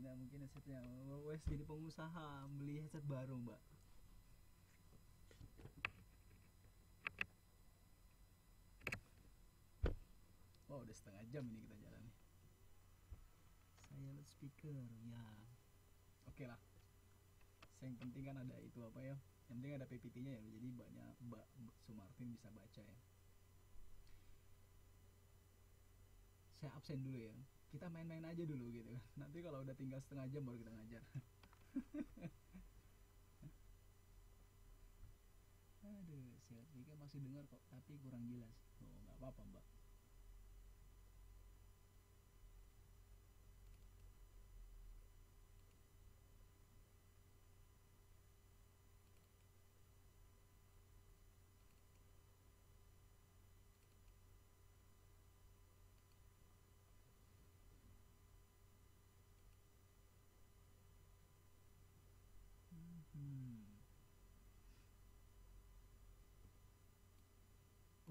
Cina mungkin headsetnya wes jadi pengusaha beli headset baru mbak. Oh udah setengah jam ini kita jalan nih Saya speaker ya. Oke lah. Yang penting kan ada itu apa ya? Yang penting ada PPT nya ya. Jadi banyak Mbak Sumartin bisa baca ya. Saya absen dulu ya Kita main-main aja dulu gitu kan Nanti kalau udah tinggal setengah jam baru kita ngajar Aduh, siap. Jika masih dengar kok, tapi kurang jelas. Oh, nggak apa-apa, Mbak.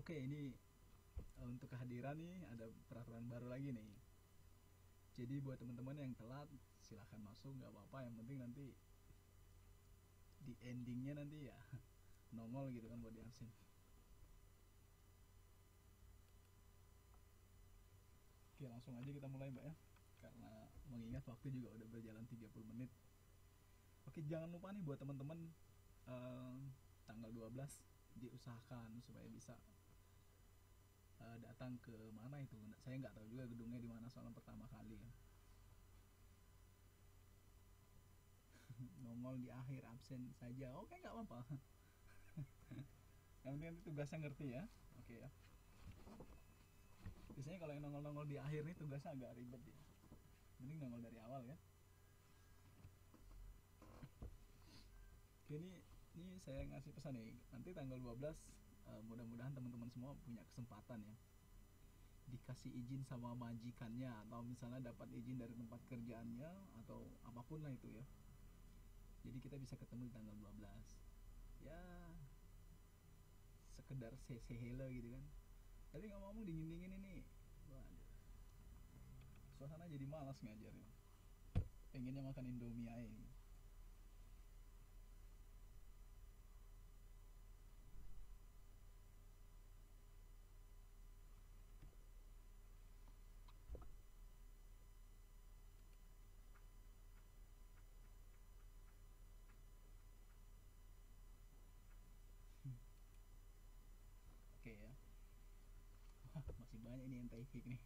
Oke, ini uh, untuk kehadiran nih ada peraturan baru lagi nih. Jadi buat teman-teman yang telat silahkan masuk nggak apa-apa. Yang penting nanti di endingnya nanti ya nongol gitu kan buat di absen. Oke, langsung aja kita mulai mbak ya. Karena mengingat waktu juga udah berjalan 30 menit. Oke, jangan lupa nih buat teman-teman uh, tanggal 12 diusahakan supaya bisa uh, datang ke mana itu. Saya nggak tahu juga gedungnya di mana soalnya pertama kali ya. Nongol di akhir absen saja. Oke, nggak apa-apa. Yang penting tugasnya ngerti ya. Oke ya. Biasanya kalau yang nongol-nongol di akhir nih tugasnya agak ribet ya. Mending nongol dari awal ya. Oke ini ini saya ngasih pesan nih nanti tanggal 12 uh, mudah-mudahan teman-teman semua punya kesempatan ya. Dikasih izin sama majikannya atau misalnya dapat izin dari tempat kerjaannya atau apa pun lah itu ya. Jadi kita bisa ketemu di tanggal 12 ya sekedar say, say hello gitu kan. Tapi ngomong dingin-dingin ini. Waduh. Suasana jadi malas ngajar ya pengennya makan indomie aja Oke ya. Wah, masih taifik nih.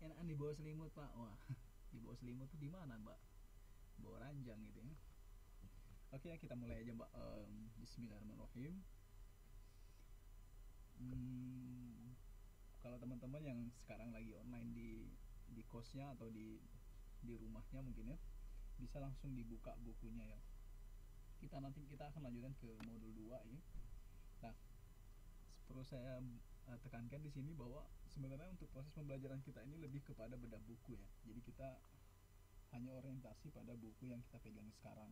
Enakan di bawah selimut pak. Wah, di bawah selimut tuh di mana mbak? Bawah ranjang gitu ya. Oke ya kita mulai aja mbak. Bismillahirrahmanirrahim. Hmm, kalau teman-teman yang sekarang lagi online di di kosnya atau di di rumahnya mungkin ya bisa langsung dibuka bukunya ya. Kita nanti kita akan lanjutkan ke modul 2 ya. Nah, perlu saya uh, tekankan di sini bahwa sebenarnya untuk proses pembelajaran kita ini lebih kepada bedah buku ya. Jadi kita hanya orientasi pada buku yang kita pegang sekarang.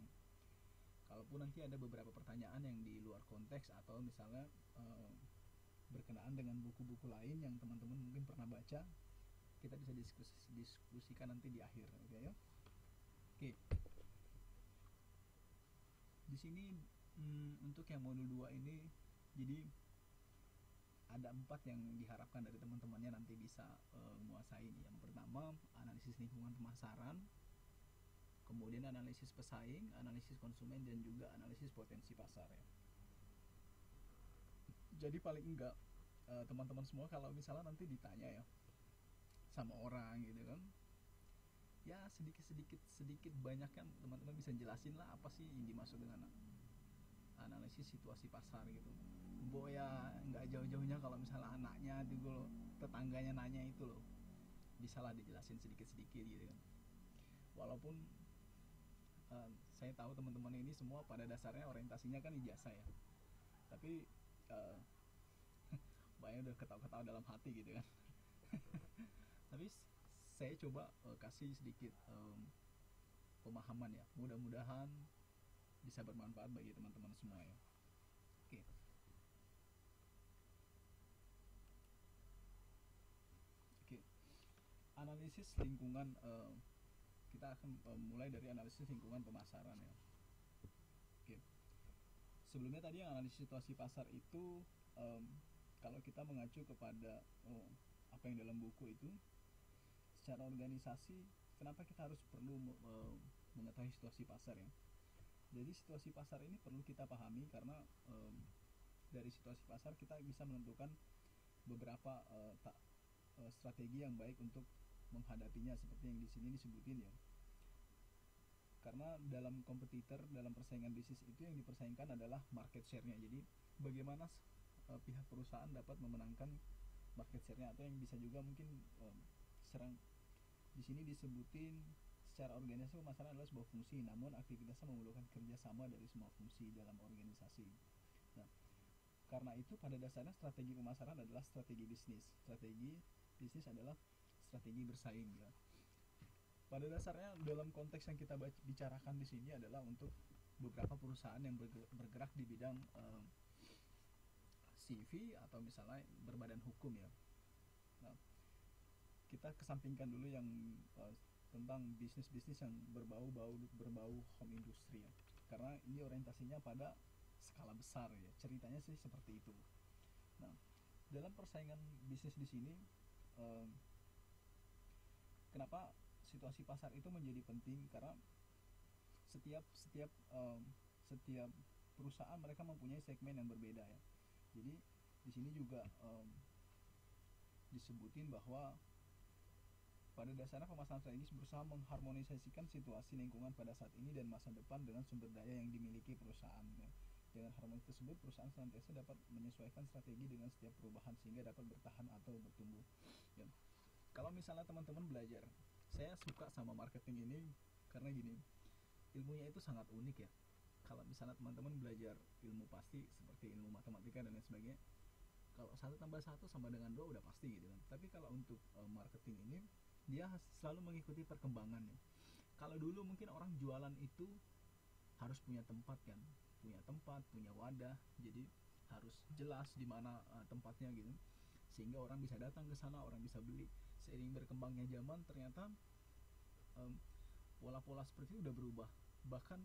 Kalaupun nanti ada beberapa pertanyaan yang di luar konteks atau misalnya uh, berkenaan dengan buku-buku lain yang teman-teman mungkin pernah baca, kita bisa diskusi diskusikan nanti di akhir, oke ya? Oke. Okay. Di sini hmm, untuk yang modul 2 ini jadi ada empat yang diharapkan dari teman-temannya nanti bisa uh, menguasai. Yang pertama analisis lingkungan pemasaran kemudian analisis pesaing analisis konsumen dan juga analisis potensi pasar ya. Jadi paling enggak uh, teman-teman semua kalau misalnya nanti ditanya ya sama orang gitu kan ya sedikit sedikit sedikit banyak kan teman-teman bisa jelasin lah apa sih yang dimaksud dengan analisis situasi pasar gitu. Bo ya nggak jauh-jauhnya kalau misalnya anaknya loh tetangganya nanya itu loh. Bisa lah dijelasin sedikit-sedikit gitu kan. Walaupun uh, saya tahu teman-teman ini semua pada dasarnya orientasinya kan ijazah ya. Tapi uh, banyak udah ketawa-ketawa dalam hati gitu kan. Tapi saya coba uh, kasih sedikit um, pemahaman ya. Mudah-mudahan bisa bermanfaat bagi teman-teman semua ya. Oke. Oke. Analisis lingkungan uh, kita akan uh, mulai dari analisis lingkungan pemasaran ya. Oke. Sebelumnya tadi yang analisis situasi pasar itu um, kalau kita mengacu kepada oh, apa yang dalam buku itu secara organisasi kenapa kita harus perlu uh, mengetahui situasi pasar ya jadi situasi pasar ini perlu kita pahami karena um, dari situasi pasar kita bisa menentukan beberapa uh, tak, uh, strategi yang baik untuk menghadapinya seperti yang di sini disebutin ya. Karena dalam kompetitor dalam persaingan bisnis itu yang dipersaingkan adalah market share-nya. Jadi bagaimana uh, pihak perusahaan dapat memenangkan market share-nya atau yang bisa juga mungkin um, serang. Di sini disebutin secara organisasi pemasaran adalah sebuah fungsi namun aktivitasnya memerlukan kerjasama dari semua fungsi dalam organisasi. Nah karena itu pada dasarnya strategi pemasaran adalah strategi bisnis. Strategi bisnis adalah strategi bersaing ya. Pada dasarnya dalam konteks yang kita bicarakan di sini adalah untuk beberapa perusahaan yang bergerak di bidang uh, eh, CV atau misalnya berbadan hukum ya. Nah, kita kesampingkan dulu yang uh, tentang bisnis-bisnis yang berbau-bau berbau home industry ya. Karena ini orientasinya pada skala besar ya. Ceritanya sih seperti itu. Nah, dalam persaingan bisnis di sini uh, kenapa situasi pasar itu menjadi penting karena setiap setiap um, setiap perusahaan mereka mempunyai segmen yang berbeda ya jadi di sini juga um, disebutin bahwa pada dasarnya pemasaran strategis berusaha mengharmonisasikan situasi lingkungan pada saat ini dan masa depan dengan sumber daya yang dimiliki perusahaan. Dengan harmonis tersebut, perusahaan senantiasa dapat menyesuaikan strategi dengan setiap perubahan sehingga dapat bertahan atau bertumbuh. Ya. Kalau misalnya teman-teman belajar saya suka sama marketing ini karena gini ilmunya itu sangat unik ya kalau misalnya teman-teman belajar ilmu pasti seperti ilmu matematika dan lain sebagainya kalau satu tambah satu sama dengan dua udah pasti gitu kan tapi kalau untuk uh, marketing ini dia selalu mengikuti perkembangannya kalau dulu mungkin orang jualan itu harus punya tempat kan punya tempat punya wadah jadi harus jelas di mana uh, tempatnya gitu. Sehingga orang bisa datang ke sana orang bisa beli. Seiring berkembangnya zaman ternyata um, pola-pola seperti itu udah berubah. Bahkan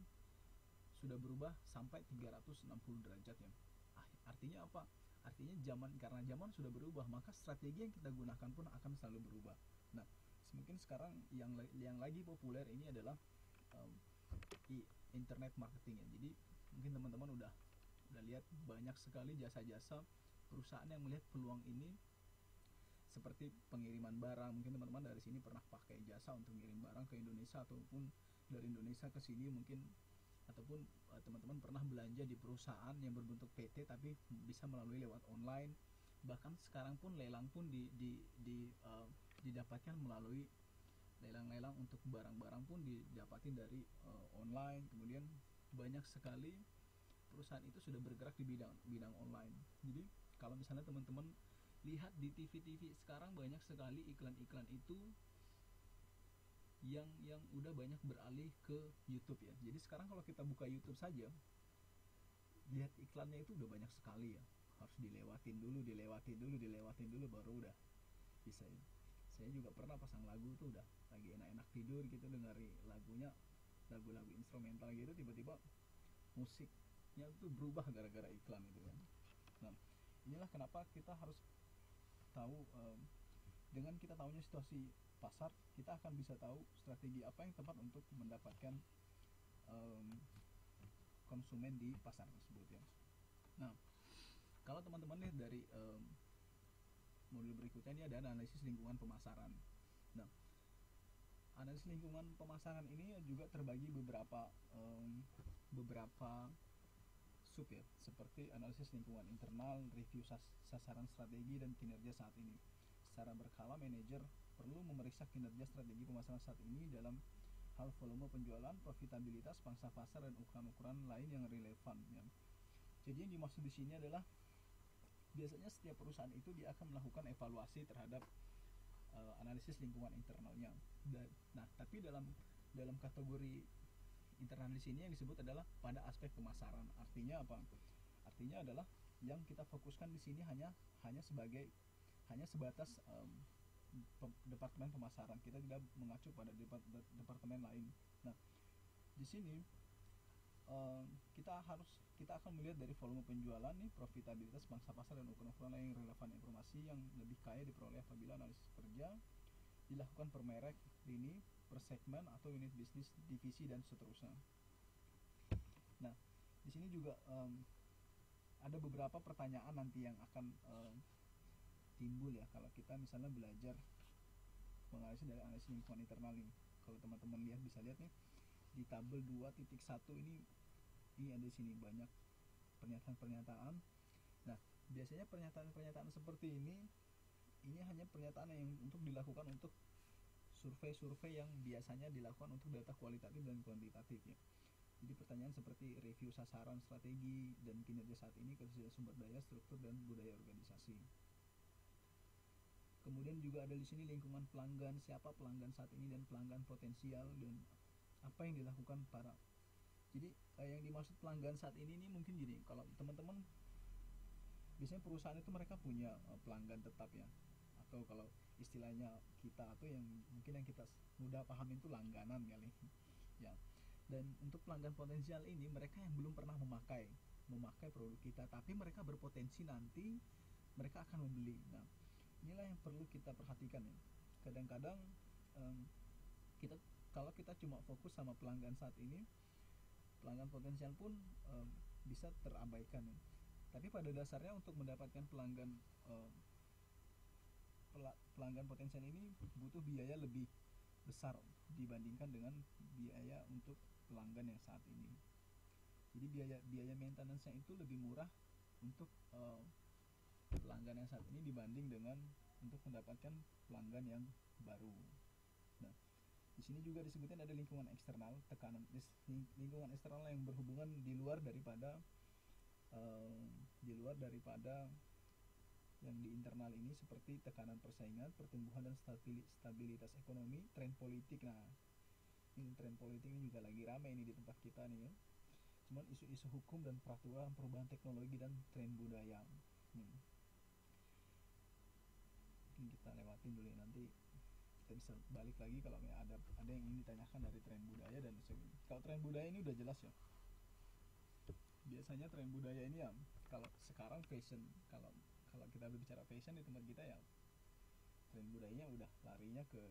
sudah berubah sampai 360 derajat ya. Ah, artinya apa? Artinya zaman karena zaman sudah berubah maka strategi yang kita gunakan pun akan selalu berubah. Nah mungkin sekarang yang yang lagi populer ini adalah um, internet marketing ya. Jadi mungkin teman-teman udah udah lihat banyak sekali jasa-jasa perusahaan yang melihat peluang ini. Seperti pengiriman barang. Mungkin teman-teman dari sini pernah pakai jasa untuk mengirim barang ke Indonesia ataupun dari Indonesia ke sini mungkin. Ataupun uh, teman-teman pernah belanja di perusahaan yang berbentuk PT tapi bisa melalui lewat online. Bahkan sekarang pun lelang pun di, di, di uh, didapatkan melalui lelang-lelang untuk barang-barang pun didapatin dari uh, online kemudian banyak sekali perusahaan itu sudah bergerak di bidang bidang online jadi kalau misalnya teman-teman lihat di TV-TV sekarang banyak sekali iklan-iklan itu yang yang udah banyak beralih ke YouTube ya. Jadi sekarang kalau kita buka YouTube saja lihat iklannya itu udah banyak sekali ya. Harus dilewatin dulu, dilewatin dulu, dilewatin dulu baru udah bisa ya. Saya juga pernah pasang lagu tuh udah lagi enak-enak tidur gitu dengari lagunya lagu-lagu instrumental gitu tiba-tiba musiknya tuh berubah gara-gara iklan itu kan. Nah, inilah kenapa kita harus tahu um, dengan kita tahunya situasi pasar kita akan bisa tahu strategi apa yang tepat untuk mendapatkan um, konsumen di pasar tersebut ya nah kalau teman-teman lihat dari um, modul berikutnya ini ada analisis lingkungan pemasaran nah analisis lingkungan pemasaran ini juga terbagi beberapa um, beberapa sub ya, seperti analisis lingkungan internal, review sas sasaran strategi dan kinerja saat ini. Secara berkala, manajer perlu memeriksa kinerja strategi pemasaran saat ini dalam hal volume penjualan, profitabilitas, pangsa pasar, dan ukuran-ukuran lain yang relevan. Ya. Jadi yang dimaksud di sini adalah biasanya setiap perusahaan itu dia akan melakukan evaluasi terhadap uh, analisis lingkungan internalnya. nah, tapi dalam dalam kategori internal di sini yang disebut adalah pada aspek pemasaran. Artinya apa? Artinya adalah yang kita fokuskan di sini hanya hanya sebagai hanya sebatas um, departemen pemasaran kita tidak mengacu pada departemen lain nah di sini kita harus kita akan melihat dari volume penjualan nih profitabilitas bangsa pasar dan ukuran-ukuran lain yang relevan informasi yang lebih kaya diperoleh apabila analisis kerja dilakukan per merek, lini, per segmen atau unit bisnis, divisi dan seterusnya. Nah, di sini juga um, ada beberapa pertanyaan nanti yang akan um, timbul ya kalau kita misalnya belajar menganalisis dari analisis lingkungan internal ini. Kalau teman-teman lihat bisa lihat nih di tabel 2.1 ini ada di sini banyak pernyataan-pernyataan. Nah, biasanya pernyataan-pernyataan seperti ini ini hanya pernyataan yang untuk dilakukan untuk survei-survei yang biasanya dilakukan untuk data kualitatif dan kuantitatif ya. Jadi pertanyaan seperti review sasaran strategi dan kinerja saat ini ketersediaan sumber daya, struktur dan budaya organisasi. Kemudian juga ada di sini lingkungan pelanggan, siapa pelanggan saat ini dan pelanggan potensial dan apa yang dilakukan para jadi eh, yang dimaksud pelanggan saat ini ini mungkin gini kalau teman-teman biasanya perusahaan itu mereka punya eh, pelanggan tetap ya. Atau kalau istilahnya kita atau yang mungkin yang kita mudah paham itu langganan kali ya. Dan untuk pelanggan potensial ini mereka yang belum pernah memakai memakai produk kita tapi mereka berpotensi nanti mereka akan membeli. Nah inilah yang perlu kita perhatikan ya. Kadang-kadang kita kalau kita cuma fokus sama pelanggan saat ini pelanggan potensial pun um, bisa terabaikan ya. tapi pada dasarnya untuk mendapatkan pelanggan um, pelanggan potensial ini butuh biaya lebih besar dibandingkan dengan biaya untuk pelanggan yang saat ini jadi biaya biaya maintenance itu lebih murah untuk uh, pelanggan yang saat ini dibanding dengan untuk mendapatkan pelanggan yang baru di sini juga disebutkan ada lingkungan eksternal tekanan lingkungan eksternal yang berhubungan di luar daripada uh, di luar daripada yang di internal ini seperti tekanan persaingan, pertumbuhan dan stabilitas ekonomi, tren politik. Nah, ini tren politik ini juga lagi ramai ini di tempat kita nih ya. Cuman isu-isu hukum dan peraturan, perubahan teknologi dan tren budaya. Hmm. Mungkin kita lewatin dulu ya nanti kita balik lagi kalau ada ada yang ingin ditanyakan dari tren budaya dan sebagainya. Kalau tren budaya ini udah jelas ya. Biasanya tren budaya ini ya kalau sekarang fashion, kalau kalau kita berbicara fashion di tempat kita ya tren budayanya udah larinya ke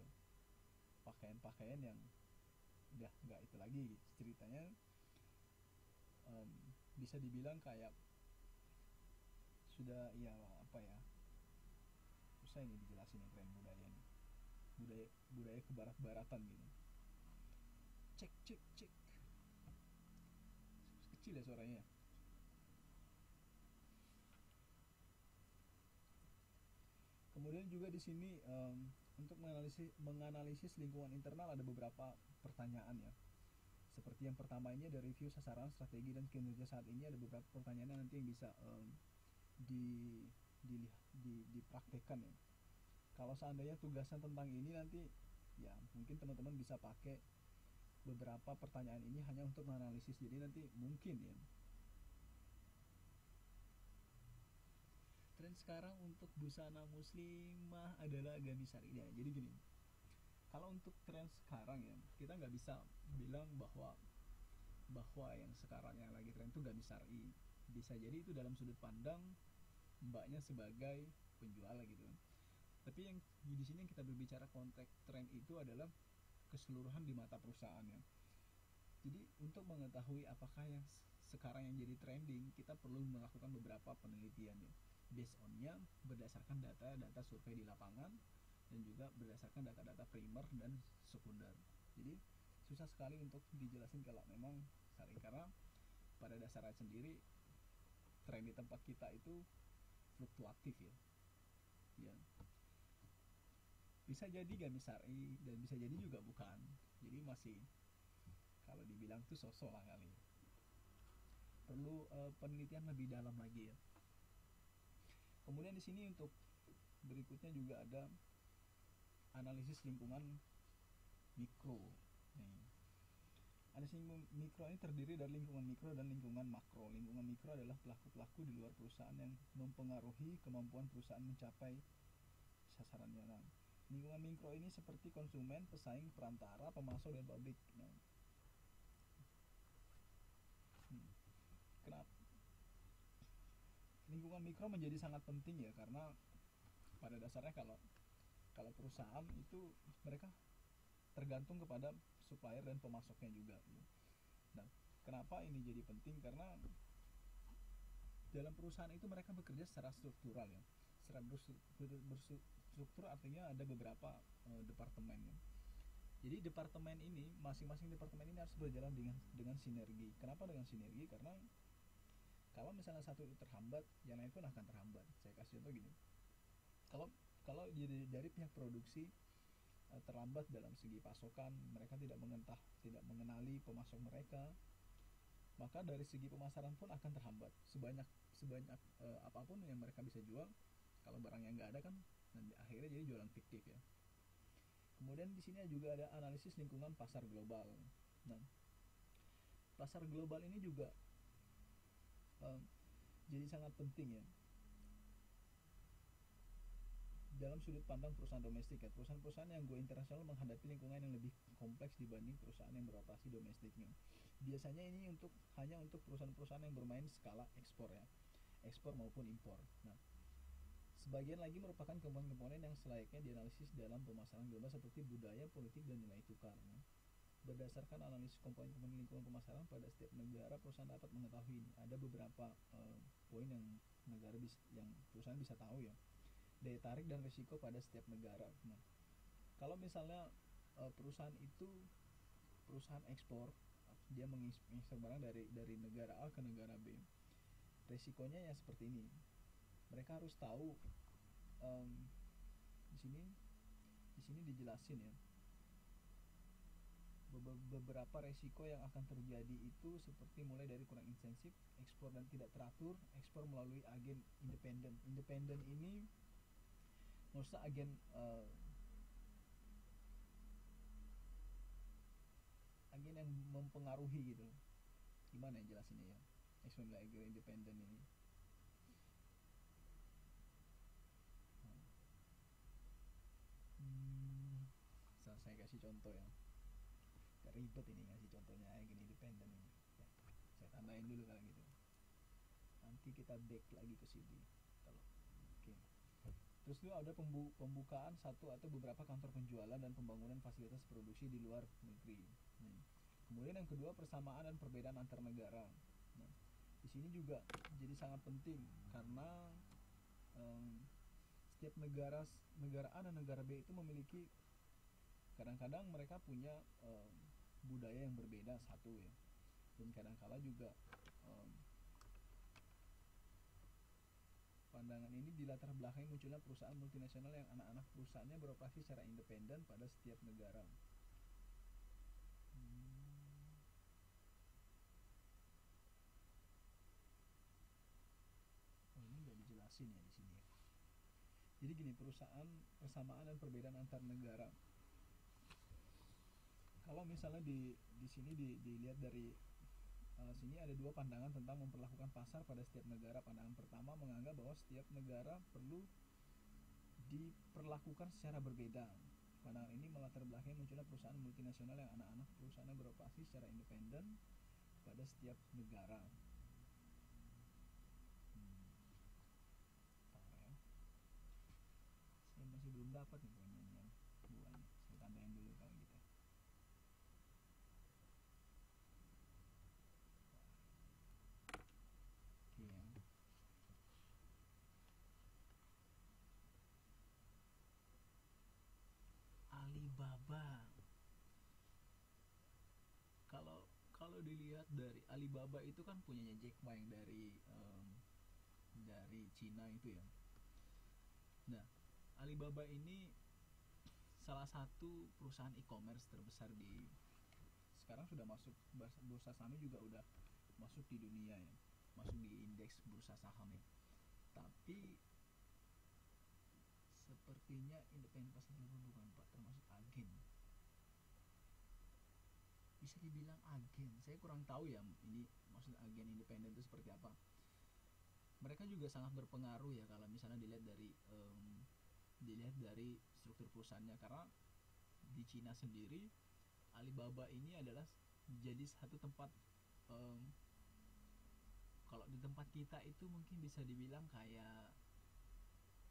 pakaian-pakaian yang udah nggak itu lagi ceritanya um, bisa dibilang kayak sudah ya apa ya susah ini dijelasin ya tren budaya budaya budaya kebarat-baratan gitu cek cek cek kecil ya suaranya Kemudian juga di sini um, untuk menganalisis, menganalisis lingkungan internal ada beberapa pertanyaan ya. Seperti yang pertama ini ada review sasaran, strategi dan kinerja saat ini ada beberapa pertanyaan nanti yang bisa um, di, di, di, dipraktekkan ya. Kalau seandainya tugasnya tentang ini nanti ya mungkin teman-teman bisa pakai beberapa pertanyaan ini hanya untuk menganalisis. Jadi nanti mungkin ya. Tren sekarang untuk busana muslimah adalah gamis syariah. Jadi gini. Kalau untuk tren sekarang ya kita nggak bisa bilang bahwa bahwa yang sekarang yang lagi tren itu gamis syari bisa jadi itu dalam sudut pandang mbaknya sebagai penjual gitu tapi yang di sini yang kita berbicara konteks tren itu adalah keseluruhan di mata perusahaan ya jadi untuk mengetahui apakah yang sekarang yang jadi trending kita perlu melakukan beberapa penelitian ya based onnya berdasarkan data-data survei di lapangan dan juga berdasarkan data-data primer dan sekunder. Jadi susah sekali untuk dijelasin kalau memang saling karena pada dasarnya sendiri tren di tempat kita itu fluktuatif ya. Ya. Bisa jadi gamisari dan bisa jadi juga bukan. Jadi masih kalau dibilang tuh sosok lah kali. Perlu uh, penelitian lebih dalam lagi ya. Kemudian di sini untuk berikutnya juga ada analisis lingkungan mikro. Nih. Analisis mikro ini terdiri dari lingkungan mikro dan lingkungan makro. Lingkungan mikro adalah pelaku-pelaku di luar perusahaan yang mempengaruhi kemampuan perusahaan mencapai sasarannya nah, lingkungan mikro ini seperti konsumen pesaing perantara pemasok dan pabrik. Nah, hmm. kenapa? Lingkungan mikro menjadi sangat penting ya karena pada dasarnya kalau kalau perusahaan itu mereka tergantung kepada supplier dan pemasoknya juga nah kenapa ini jadi penting? Karena dalam perusahaan itu mereka bekerja secara struktural ya secara berstruktur artinya ada beberapa uh, departemen ya. Jadi departemen ini masing-masing departemen ini harus berjalan dengan dengan sinergi. Kenapa dengan sinergi? Karena kalau misalnya satu terhambat yang lain pun akan terhambat. Saya kasih contoh gini. Kalau kalau dari, dari pihak produksi uh, terlambat dalam segi pasokan mereka tidak mengentah tidak mengenali pemasok mereka maka dari segi pemasaran pun akan terhambat. Sebanyak sebanyak uh, apa pun yang mereka bisa jual kalau barang yang nggak ada kan nanti akhirnya jadi jualan fiktif ya. Kemudian di sini juga ada analisis lingkungan pasar global. Nah pasar global ini juga um, jadi sangat penting ya. Dalam sudut pandang perusahaan domestik ya perusahaan-perusahaan yang go internasional menghadapi lingkungan yang lebih kompleks dibanding perusahaan yang beroperasi domestiknya. Biasanya ini untuk hanya untuk perusahaan-perusahaan yang bermain skala ekspor ya ekspor maupun impor. Nah sebagian lagi merupakan komponen-komponen yang selayaknya dianalisis dalam pemasaran global seperti budaya politik dan nilai tukar berdasarkan analisis komponen-komponen lingkungan pemasaran pada setiap negara perusahaan dapat mengetahui ada beberapa uh, poin yang negara bisa, yang perusahaan bisa tahu ya daya tarik dan risiko pada setiap negara. Nah, kalau misalnya uh, perusahaan itu perusahaan ekspor, dia mengekspor barang dari dari negara A ke negara B, risikonya ya seperti ini. Mereka harus tahu um, di sini di sini dijelasin ya. Beberapa resiko yang akan terjadi itu seperti mulai dari kurang intensif, ekspor dan tidak teratur, ekspor melalui agen independen. Independen ini maksudnya agen uh, agen yang mempengaruhi gitu. Gimana yang jelasinnya ya? Eksperimen agen independen ini hmm, saya kasih contoh ya. Gak ribet ini ngasih contohnya agen independen ini. Ya, saya tambahin dulu kalau gitu. Nanti kita back lagi ke sini Terus itu ada pembukaan satu atau beberapa kantor penjualan dan pembangunan fasilitas produksi di luar negeri. Nah, kemudian yang kedua persamaan dan perbedaan antar negara. Nah, di sini juga jadi sangat penting karena um, setiap negara negara A dan negara B itu memiliki kadang-kadang mereka punya um, budaya yang berbeda satu ya dan kadang-kala juga um, Pandangan ini dilatar belakangi munculnya perusahaan multinasional yang anak-anak perusahaannya beroperasi secara independen pada setiap negara. Hmm. Oh ini nggak dijelasin ya di sini. Ya. Jadi gini perusahaan persamaan dan perbedaan antar negara. Kalau misalnya di di sini di, dilihat dari uh, sini ada dua pandangan tentang memperlakukan pasar pada setiap negara. Pandangan pertama menganggap bahwa setiap negara perlu diperlakukan secara berbeda. Pandangan ini melatar belakangi munculnya perusahaan multinasional yang anak-anak perusahaannya beroperasi secara independen pada setiap negara. Hmm. Ya. Saya masih belum dapat nih poinnya buahnya. Saya tambahin dulu kalau gitu. Alibaba kalau kalau dilihat dari Alibaba itu kan punyanya Jack Ma yang dari um, dari Cina itu ya. Nah Alibaba ini salah satu perusahaan e-commerce terbesar di sekarang sudah masuk bursa saham juga udah masuk di dunia ya. Masuk di indeks bursa saham ya. Tapi sepertinya independen pasar bukan pak termasuk agen bisa dibilang agen. Saya kurang tahu ya ini maksud agen independen itu seperti apa. Mereka juga sangat berpengaruh ya kalau misalnya dilihat dari um, dilihat dari struktur perusahaannya. Karena di Cina sendiri Alibaba ini adalah jadi satu tempat um, kalau di tempat kita itu mungkin bisa dibilang kayak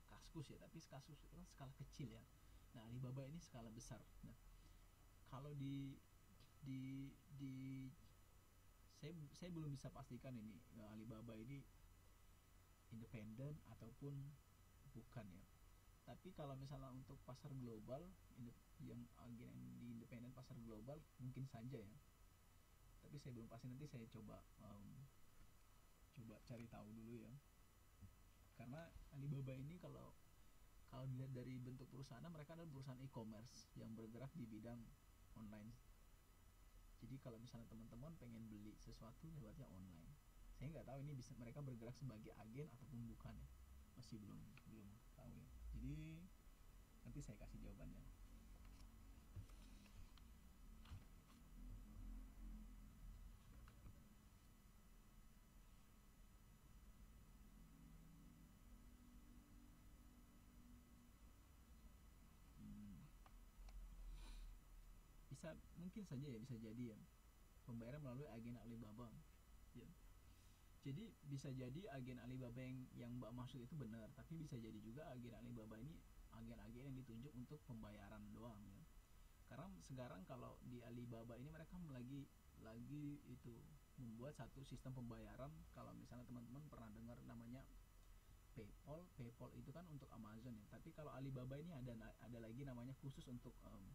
kaskus ya tapi kaskus itu kan skala kecil ya. Nah Alibaba ini skala besar. Nah kalau di di di saya saya belum bisa pastikan ini ya, Alibaba ini independen ataupun bukan ya. Tapi kalau misalnya untuk pasar global yang agen di independen pasar global mungkin saja ya. Tapi saya belum pasti nanti saya coba um, coba cari tahu dulu ya. Karena Alibaba ini kalau kalau dilihat dari bentuk perusahaan mereka adalah perusahaan e-commerce yang bergerak di bidang online jadi kalau misalnya teman-teman pengen beli sesuatu lewatnya online. Saya nggak tahu ini bisa mereka bergerak sebagai agen ataupun bukan ya. Masih belum belum tahu ya. Jadi nanti saya kasih jawabannya bisa mungkin saja ya bisa jadi ya. Pembayaran melalui agen Alibaba. Ya. Jadi bisa jadi agen Alibaba yang yang Mbak maksud itu benar tapi bisa jadi juga agen Alibaba ini agen-agen yang ditunjuk untuk pembayaran doang ya. Karena sekarang kalau di Alibaba ini mereka lagi lagi itu membuat satu sistem pembayaran. Kalau misalnya teman-teman pernah dengar namanya PayPal PayPal itu kan untuk Amazon ya. Tapi kalau Alibaba ini ada ada lagi namanya khusus untuk um,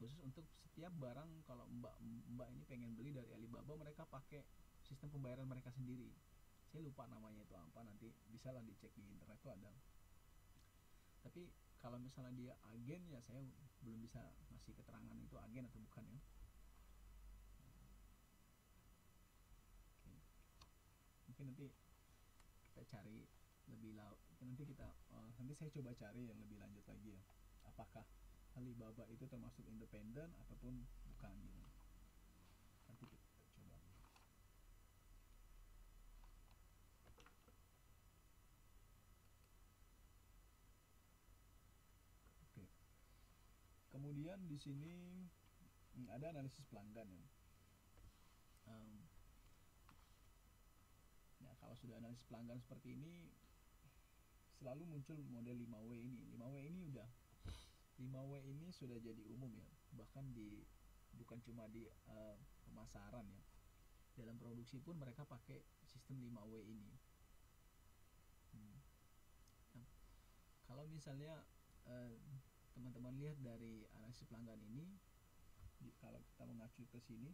khusus untuk setiap barang kalau mbak mbak ini pengen beli dari Alibaba mereka pakai sistem pembayaran mereka sendiri. Saya lupa namanya itu apa nanti bisa lah dicek di internet itu ada. Tapi kalau misalnya dia agen ya saya belum bisa ngasih keterangan itu agen atau bukan ya. Oke. mungkin nanti kita cari lebih lau nanti kita uh, nanti saya coba cari yang lebih lanjut lagi ya. Apakah Alibaba itu termasuk independen ataupun bukan gitu? Nanti kita kemudian di sini hmm, ada analisis pelanggan ya. Um, ya kalau sudah analisis pelanggan seperti ini selalu muncul model 5W ini. 5W ini udah 5W ini sudah jadi umum ya. Bahkan di bukan cuma di uh, pemasaran ya. Dalam produksi pun mereka pakai sistem 5W ini. Hmm. nah, kalau misalnya uh, teman-teman lihat dari analisis pelanggan ini kalau kita mengacu ke sini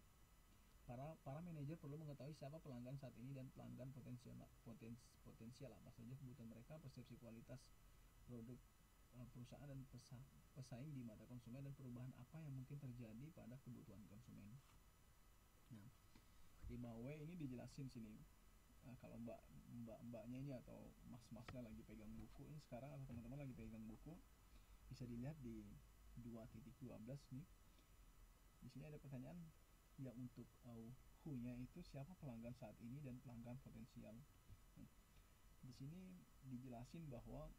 para para manajer perlu mengetahui siapa pelanggan saat ini dan pelanggan potensial potens, potensial apa saja kebutuhan mereka persepsi kualitas produk perusahaan dan pesa, pesaing di mata konsumen dan perubahan apa yang mungkin terjadi pada kebutuhan konsumen. Nah, 5W ini dijelasin sini. Nah, kalau mbak mbak mbaknya ini atau mas masnya lagi pegang buku ini sekarang atau teman-teman lagi pegang buku bisa dilihat di 2.12 nih di sini ada pertanyaan yang untuk uh, who-nya itu siapa pelanggan saat ini dan pelanggan potensial nah, di sini dijelasin bahwa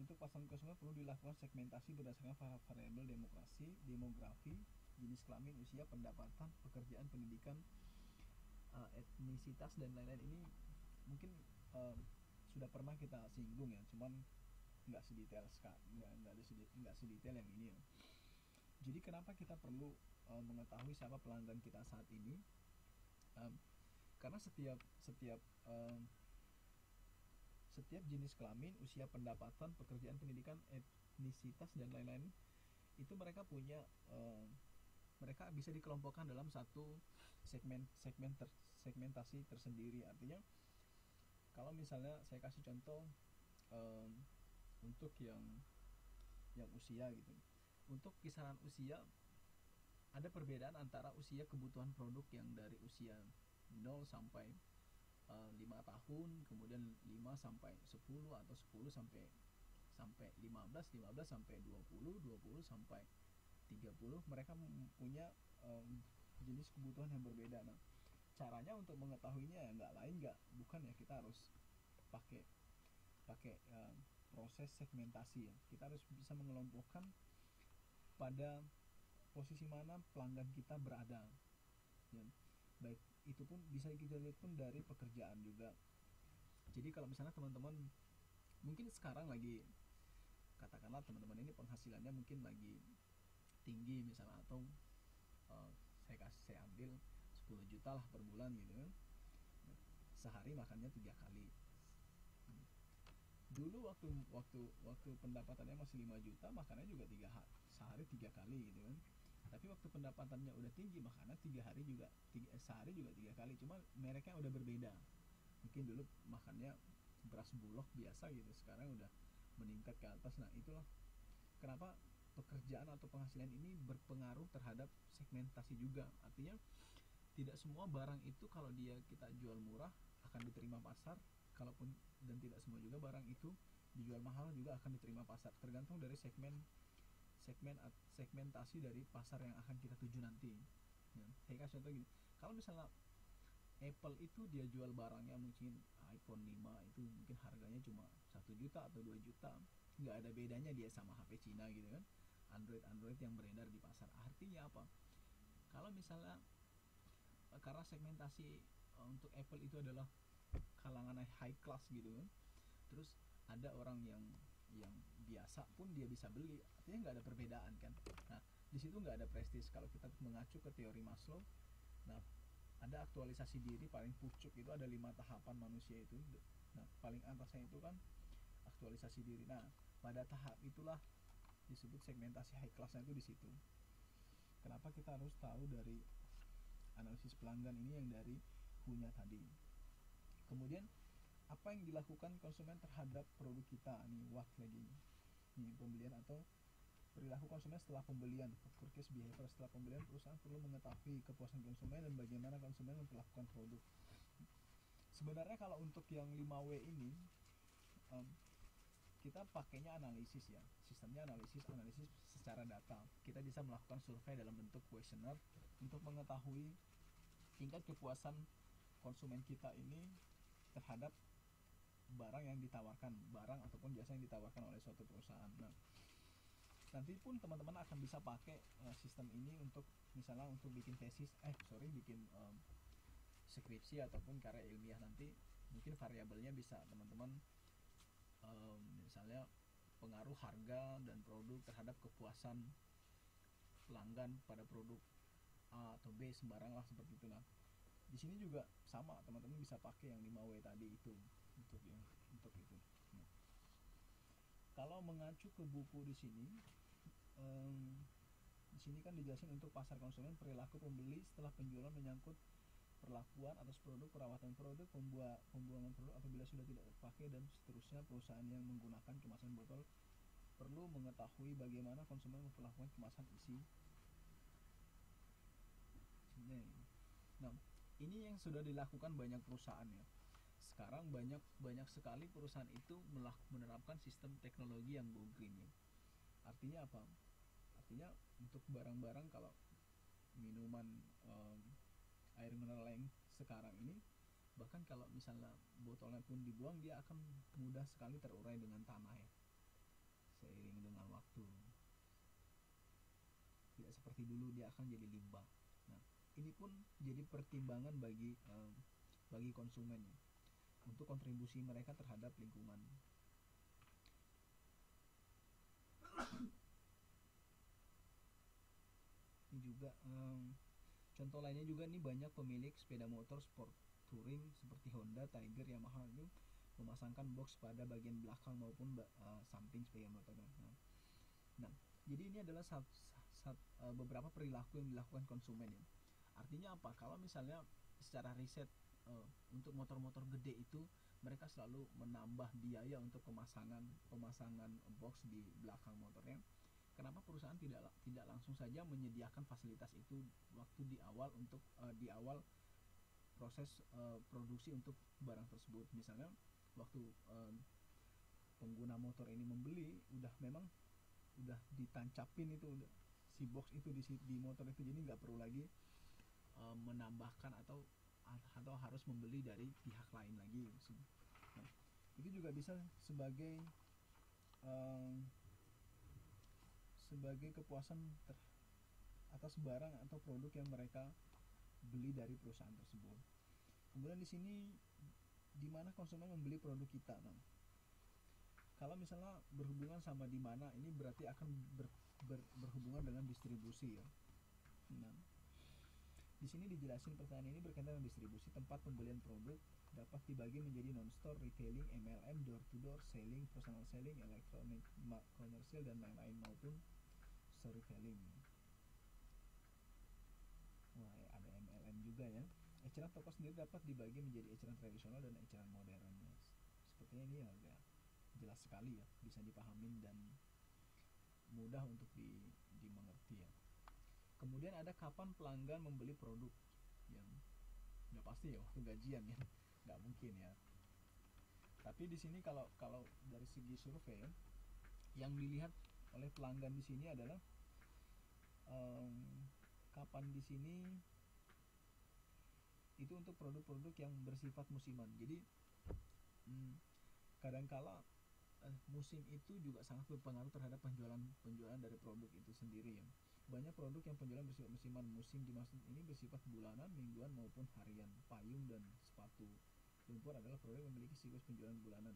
untuk pasangan konsumen perlu dilakukan segmentasi berdasarkan variabel demokrasi, demografi, jenis kelamin, usia, pendapatan, pekerjaan, pendidikan, uh, etnisitas dan lain-lain ini mungkin uh, sudah pernah kita singgung ya, cuman nggak sedetail nggak nggak ada sedetail, nggak sedetail yang ini ya. Jadi kenapa kita perlu uh, mengetahui siapa pelanggan kita saat ini? Um, karena setiap setiap um, setiap jenis kelamin, usia pendapatan, pekerjaan, pendidikan, etnisitas dan lain-lain itu mereka punya um, mereka bisa dikelompokkan dalam satu segmen segmen ter, segmentasi tersendiri. Artinya kalau misalnya saya kasih contoh um, untuk yang yang usia gitu. Untuk kisaran usia ada perbedaan antara usia kebutuhan produk yang dari usia 0 sampai eh, 5 tahun kemudian 5 sampai 10 atau 10 sampai sampai 15 15 sampai 20 20 sampai 30 mereka punya um, jenis kebutuhan yang berbeda. Nah caranya untuk mengetahuinya ya nggak lain nggak bukan ya kita harus pakai pakai um, proses segmentasi ya. Kita harus bisa mengelompokkan pada posisi mana pelanggan kita berada ya. Baik itu pun bisa kita lihat pun dari pekerjaan juga. Jadi kalau misalnya teman-teman mungkin sekarang lagi katakanlah teman-teman ini penghasilannya mungkin lagi tinggi misalnya atau uh, saya kasih saya ambil 10 juta lah per bulan gitu kan. Sehari makannya tiga kali. Dulu waktu waktu waktu pendapatannya masih 5 juta makannya juga tiga sehari tiga kali gitu kan tapi waktu pendapatannya udah tinggi makannya tiga hari juga tiga, eh, sehari juga tiga kali. Cuma mereknya udah berbeda. Mungkin dulu makannya beras bulog biasa gitu sekarang udah meningkat ke atas. Nah itulah kenapa pekerjaan atau penghasilan ini berpengaruh terhadap segmentasi juga. Artinya tidak semua barang itu kalau dia kita jual murah akan diterima pasar. Kalaupun dan tidak semua juga barang itu dijual mahal juga akan diterima pasar. Tergantung dari segmen segmen segmentasi dari pasar yang akan kita tuju nanti. Ya, saya kasih contoh gini. Kalau misalnya Apple itu dia jual barangnya mungkin iPhone 5 itu mungkin harganya cuma satu juta atau 2 juta. Nggak ada bedanya dia sama HP Cina gitu kan. Android Android yang beredar di pasar. Artinya apa? Kalau misalnya eh, karena segmentasi eh, untuk Apple itu adalah kalangan high class gitu kan. Terus ada orang yang yang biasa pun dia bisa beli. Artinya nggak ada perbedaan kan? Nah di situ nggak ada prestis. Kalau kita mengacu ke teori Maslow nah ada aktualisasi diri paling pucuk itu ada lima tahapan manusia itu. Nah paling atasnya itu kan aktualisasi diri. Nah pada tahap itulah disebut segmentasi high classnya itu di situ. Kenapa kita harus tahu dari analisis pelanggan ini yang dari punya tadi? Kemudian apa yang dilakukan konsumen terhadap produk kita nih what lagi nih pembelian atau perilaku konsumen setelah pembelian purchase behavior setelah pembelian perusahaan perlu mengetahui kepuasan konsumen dan bagaimana konsumen memperlakukan produk. Sebenarnya kalau untuk yang 5W ini um, kita pakainya analisis ya sistemnya analisis analisis secara data. Kita bisa melakukan survei dalam bentuk kuesioner untuk mengetahui tingkat kepuasan konsumen kita ini terhadap barang yang ditawarkan barang ataupun jasa yang ditawarkan oleh suatu perusahaan. Nah nanti pun teman-teman akan bisa pakai uh, sistem ini untuk misalnya untuk bikin tesis eh sorry bikin um, skripsi ataupun karya ilmiah. Nanti mungkin variabelnya bisa teman-teman um, misalnya pengaruh harga dan produk terhadap kepuasan pelanggan pada produk A atau B sembarang lah seperti itu nah di sini juga sama teman-teman bisa pakai yang 5W tadi itu untuk yang kalau mengacu ke buku di sini um, di sini kan dijelasin untuk pasar konsumen perilaku pembeli setelah penjualan menyangkut perlakuan atas produk perawatan produk pembuat pembuangan produk apabila sudah tidak terpakai dan seterusnya perusahaan yang menggunakan kemasan botol perlu mengetahui bagaimana konsumen memperlakukan kemasan isi. Nah ini yang sudah dilakukan banyak perusahaan ya sekarang banyak banyak sekali perusahaan itu menerapkan sistem teknologi yang go green ya. Artinya apa? Artinya untuk barang-barang kalau minuman um, air mineral yang sekarang ini bahkan kalau misalnya botolnya pun dibuang dia akan mudah sekali terurai dengan tanah ya. Seiring dengan waktu. Tidak seperti dulu dia akan jadi limbah. Nah ini pun jadi pertimbangan bagi um, bagi konsumen ya untuk kontribusi mereka terhadap lingkungan ini juga um, contoh lainnya juga nih banyak pemilik sepeda motor sport touring seperti Honda, Tiger, Yamaha itu memasangkan box pada bagian belakang maupun uh, samping sepeda motor. Nah, nah, jadi ini adalah sat, sat, uh, beberapa perilaku yang dilakukan konsumen ya. Artinya apa? Kalau misalnya secara riset uh, untuk motor-motor gede itu mereka selalu menambah biaya untuk pemasangan pemasangan box di belakang motornya. Kenapa perusahaan tidak tidak langsung saja menyediakan fasilitas itu waktu di awal untuk uh, di awal proses uh, produksi untuk barang tersebut? Misalnya waktu uh, pengguna motor ini membeli udah memang udah ditancapin itu udah si box itu di di motor itu jadi nggak perlu lagi uh, menambahkan atau atau harus membeli dari pihak lain lagi nah, itu juga bisa sebagai um, sebagai kepuasan ter atas barang atau produk yang mereka beli dari perusahaan tersebut. Kemudian di sini di mana konsumen membeli produk kita, nah. Kalau misalnya berhubungan sama di mana, ini berarti akan ber, ber, berhubungan dengan distribusi ya. Nah, di sini dijelasin pertanyaan ini berkaitan dengan distribusi tempat pembelian produk dapat dibagi menjadi non-store, retailing, MLM, door-to-door, selling, personal selling, elektronik, komersial dan lain-lain maupun storytelling. Wah, ada MLM juga ya. Eceran toko sendiri dapat dibagi menjadi eceran tradisional dan eceran modern. Ya. Sepertinya ini agak jelas sekali ya, bisa dipahamin dan mudah untuk di, ya. Kemudian ada kapan pelanggan membeli produk yang nggak pasti ya waktu gajian ya, nggak mungkin ya. Tapi di sini kalau kalau dari segi survei ya, yang dilihat oleh pelanggan di sini adalah um, kapan di sini itu untuk produk-produk yang bersifat musiman. Jadi hmm, kadangkala eh, musim itu juga sangat berpengaruh terhadap penjualan penjualan dari produk itu sendiri ya. Banyak produk yang penjualan bersifat musiman. Musim dimaksud ini bersifat bulanan, mingguan maupun harian. Payung dan sepatu lumpur adalah produk yang memiliki siklus penjualan bulanan.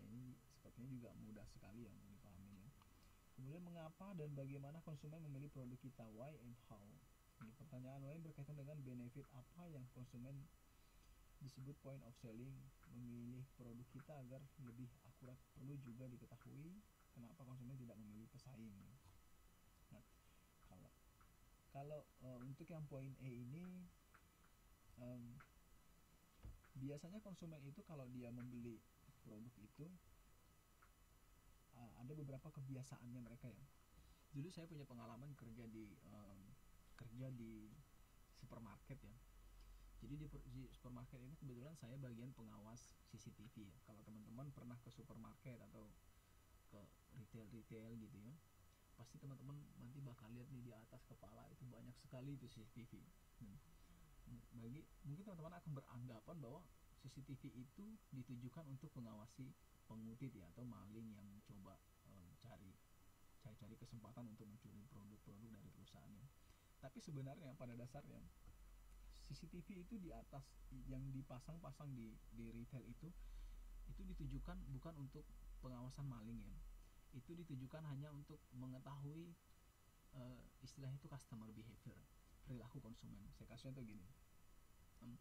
Ya, ini sepertinya juga mudah sekali yang dipahami ya. Kemudian mengapa dan bagaimana konsumen memilih produk kita? Why and how? Ini pertanyaan lain berkaitan dengan benefit apa yang konsumen disebut point of selling memilih produk kita agar lebih akurat perlu juga diketahui kenapa konsumen tidak memilih pesaing kalau uh, untuk yang poin E ini um, biasanya konsumen itu kalau dia membeli produk itu uh, ada beberapa kebiasaannya mereka ya. Dulu saya punya pengalaman kerja di um, kerja di supermarket ya. Jadi di, di supermarket ini kebetulan saya bagian pengawas CCTV ya. Kalau teman-teman pernah ke supermarket atau ke retail retail gitu ya pasti teman-teman nanti bakal lihat nih di atas kepala itu banyak sekali itu CCTV hmm. bagi mungkin teman-teman akan beranggapan bahwa CCTV itu ditujukan untuk mengawasi pengutit ya atau maling yang coba um, cari cari-cari kesempatan untuk mencuri produk-produk dari perusahaannya tapi sebenarnya pada dasarnya CCTV itu di atas yang dipasang-pasang di di retail itu itu ditujukan bukan untuk pengawasan maling ya itu ditujukan hanya untuk mengetahui uh, istilah itu customer behavior perilaku konsumen. Saya kasih contoh gini. Um,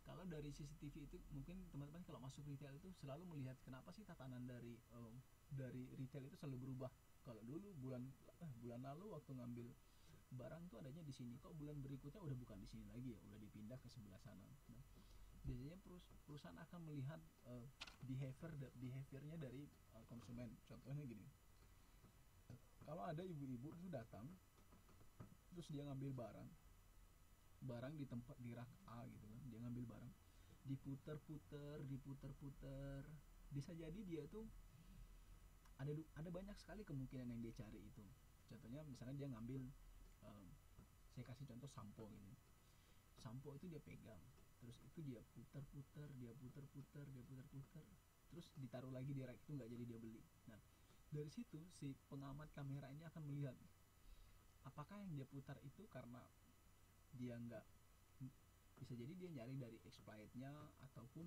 kalau dari CCTV itu mungkin teman-teman kalau masuk retail itu selalu melihat kenapa sih tatanan dari um, dari retail itu selalu berubah. Kalau dulu bulan eh, bulan lalu waktu ngambil barang tuh adanya di sini kok bulan berikutnya udah bukan di sini lagi ya udah dipindah ke sebelah sana. Nah, biasanya perusahaan akan melihat uh, behavior behaviornya dari uh, konsumen. Contohnya gini. Kalau ada ibu-ibu itu datang terus dia ngambil barang barang di tempat di rak A gitu kan dia ngambil barang diputer-puter diputer-puter bisa jadi dia tuh ada ada banyak sekali kemungkinan yang dia cari itu. Contohnya misalnya dia ngambil um, saya kasih contoh sampo ini sampo itu dia pegang terus itu dia putar-putar dia putar-putar dia putar-putar. Terus ditaruh lagi di rack itu nggak jadi dia beli. Nah dari situ si pengamat kamera ini akan melihat apakah yang dia putar itu karena dia nggak bisa jadi dia nyari dari expirednya ataupun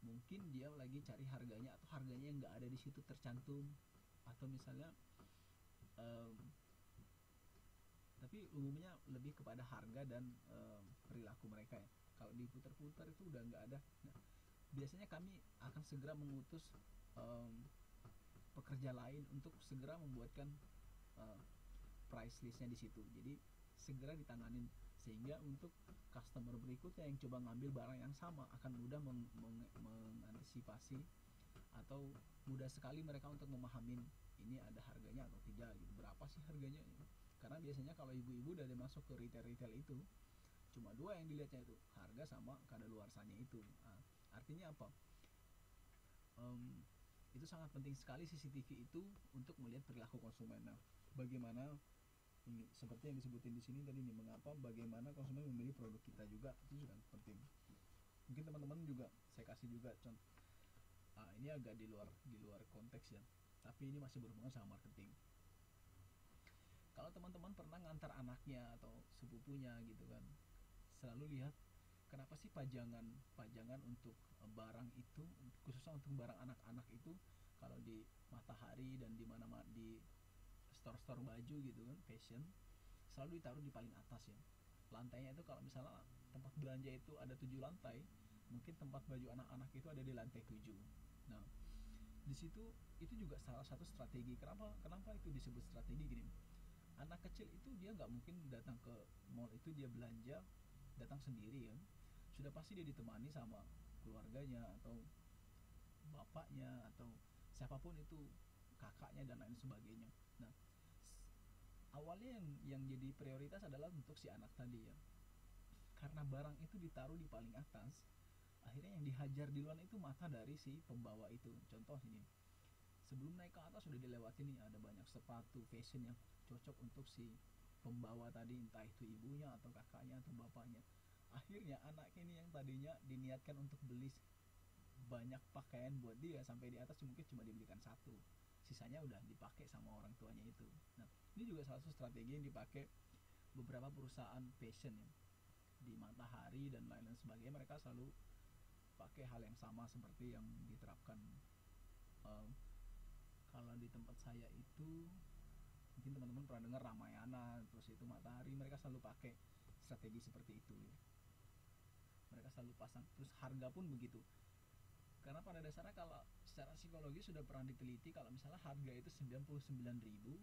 mungkin dia lagi cari harganya atau harganya yang nggak ada di situ tercantum. Atau misalnya um, tapi umumnya lebih kepada harga dan um, perilaku mereka ya kalau diputar-putar itu udah nggak ada. Nah, biasanya kami akan segera mengutus um, pekerja lain untuk segera membuatkan uh, price listnya di situ. Jadi segera ditanganin. Sehingga untuk customer berikutnya yang coba ngambil barang yang sama akan mudah meng meng mengantisipasi atau mudah sekali mereka untuk memahami ini ada harganya atau tidak gitu. Berapa sih harganya? Karena biasanya kalau ibu-ibu udah masuk ke retail-retail itu cuma dua yang dilihatnya itu harga sama kadaluarsanya itu. Nah, artinya apa? Um, itu sangat penting sekali CCTV itu untuk melihat perilaku konsumen. Nah bagaimana ini seperti yang disebutin di sini tadi nih mengapa bagaimana konsumen memilih produk kita juga itu juga penting. Mungkin teman-teman juga saya kasih juga contoh. Ah, ini agak di luar di luar konteks ya tapi ini masih berhubungan sama marketing. Kalau teman-teman pernah ngantar anaknya atau sepupunya gitu kan selalu lihat kenapa sih pajangan pajangan untuk eh, barang itu khususnya untuk barang anak-anak itu kalau di matahari dan di mana di store-store baju gitu kan fashion selalu ditaruh di paling atas ya. Lantainya itu kalau misalnya tempat belanja itu ada tujuh lantai mungkin tempat baju anak-anak itu ada di lantai tujuh. Nah di situ itu juga salah satu strategi. Kenapa kenapa itu disebut strategi? Gini anak kecil itu dia nggak mungkin datang ke mall itu dia belanja datang sendiri kan sudah pasti dia ditemani sama keluarganya atau bapaknya atau siapa pun itu kakaknya dan lain sebagainya. Nah awalnya yang yang jadi prioritas adalah untuk si anak tadi ya. Karena barang itu ditaruh di paling atas akhirnya yang dihajar di luar itu mata dari si pembawa itu. Contoh ini sebelum naik ke atas sudah dilewati nih ada banyak sepatu fashion yang cocok untuk si pembawa tadi entah itu ibunya atau kakaknya atau bapaknya. Akhirnya anak ini yang tadinya diniatkan untuk beli banyak pakaian buat dia sampai di atas mungkin cuma dibelikan satu. Sisanya udah dipakai sama orang tuanya itu. Nah ini juga salah satu strategi yang dipakai beberapa perusahaan fashion ya. Di matahari dan lain-lain sebagainya mereka selalu pakai hal yang sama seperti yang diterapkan um, kalau di tempat saya itu mungkin teman-teman pernah dengar Ramayana terus itu Matahari mereka selalu pakai strategi seperti itu ya. Mereka selalu pasang terus harga pun begitu. Karena pada dasarnya kalau secara psikologi sudah pernah diteliti kalau misalnya harga itu 99 ribu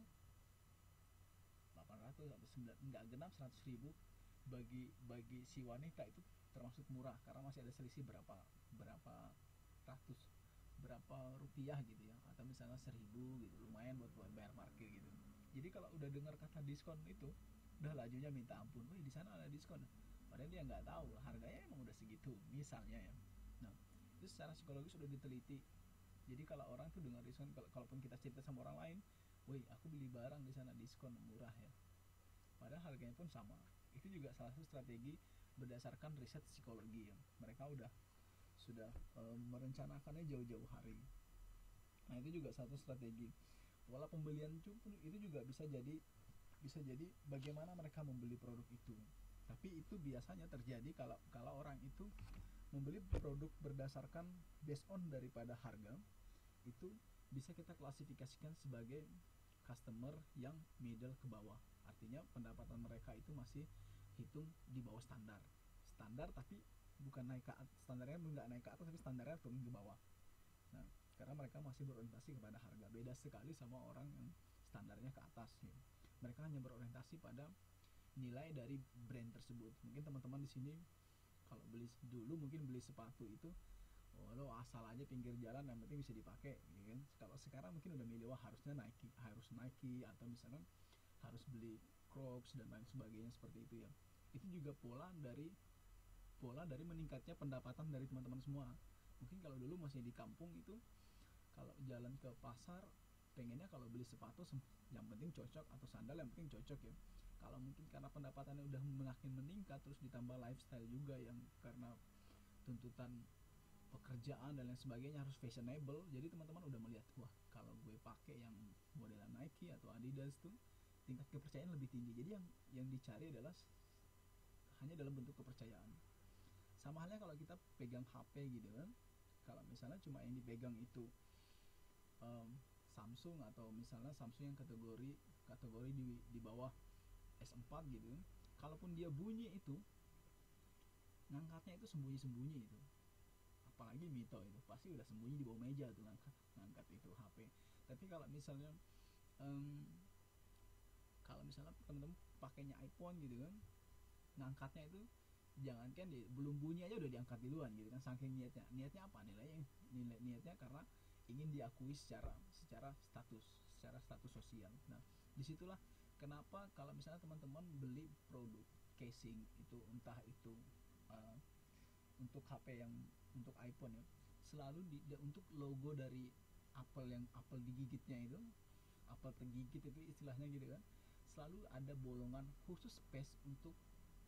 800 atau 9 enggak genap 100 ribu bagi bagi si wanita itu termasuk murah karena masih ada selisih berapa berapa ratus berapa rupiah gitu ya atau misalnya seribu gitu lumayan buat buat bayar parkir gitu jadi kalau udah dengar kata diskon itu udah lajunya minta ampun wih di sana ada diskon. Padahal dia nggak tahu harganya emang udah segitu misalnya ya. Nah itu secara psikologi sudah diteliti. Jadi kalau orang tuh dengar diskon kalau kalaupun kita cerita sama orang lain wih aku beli barang di sana diskon murah ya. Padahal harganya pun sama. Itu juga salah satu strategi berdasarkan riset psikologi ya. Mereka udah sudah e, merencanakannya jauh-jauh hari. Nah itu juga satu strategi pola pembelian itu juga bisa jadi bisa jadi bagaimana mereka membeli produk itu. Tapi itu biasanya terjadi kalau kalau orang itu membeli produk berdasarkan based on daripada harga itu bisa kita klasifikasikan sebagai customer yang middle ke bawah. Artinya pendapatan mereka itu masih hitung di bawah standar. Standar tapi bukan naik ke standarnya nggak naik ke atas tapi standarnya turun ke bawah. Nah karena mereka masih berorientasi kepada harga. Beda sekali sama orang yang standarnya ke atas ya. mereka hanya berorientasi pada nilai dari brand tersebut. Mungkin teman-teman di sini kalau beli dulu mungkin beli sepatu itu oh lo asal aja pinggir jalan yang penting bisa dipakai ya kan. Kalau sekarang mungkin udah milih wah harusnya Nike harus Nike atau misalnya harus beli Crocs dan lain sebagainya seperti itu ya. Itu juga pola dari pola dari meningkatnya pendapatan dari teman-teman semua. Mungkin kalau dulu masih di kampung itu kalau jalan ke pasar pengennya kalau beli sepatu yang penting cocok atau sandal yang penting cocok ya. Kalau mungkin karena pendapatannya udah makin meningkat terus ditambah lifestyle juga yang karena tuntutan pekerjaan dan lain sebagainya harus fashionable jadi teman-teman udah melihat wah kalau gue pakai yang modelan Nike atau Adidas tuh tingkat kepercayaan lebih tinggi. Jadi yang yang dicari adalah hanya dalam bentuk kepercayaan. Sama halnya kalau kita pegang HP gitu kan kalau misalnya cuma yang dipegang itu um, Samsung atau misalnya Samsung yang kategori kategori di di bawah S4 gitu kalaupun dia bunyi itu ngangkatnya itu sembunyi-sembunyi itu apalagi Mito itu pasti udah sembunyi di bawah meja tuh ngangkat ngangkat itu HP tapi kalau misalnya um, kalau misalnya teman-teman pakainya iPhone gitu kan ngangkatnya itu jangan kan di, belum bunyi aja udah diangkat duluan gitu kan saking niatnya. Niatnya apa? Nilainya nilai niatnya karena ingin diakui secara secara status secara status sosial. Nah di situlah kenapa kalau misalnya teman-teman beli produk casing itu entah itu uh, untuk HP yang untuk iPhone ya selalu di, di, untuk logo dari Apple yang Apple digigitnya itu Apple tergigit itu istilahnya gitu kan selalu ada bolongan khusus space untuk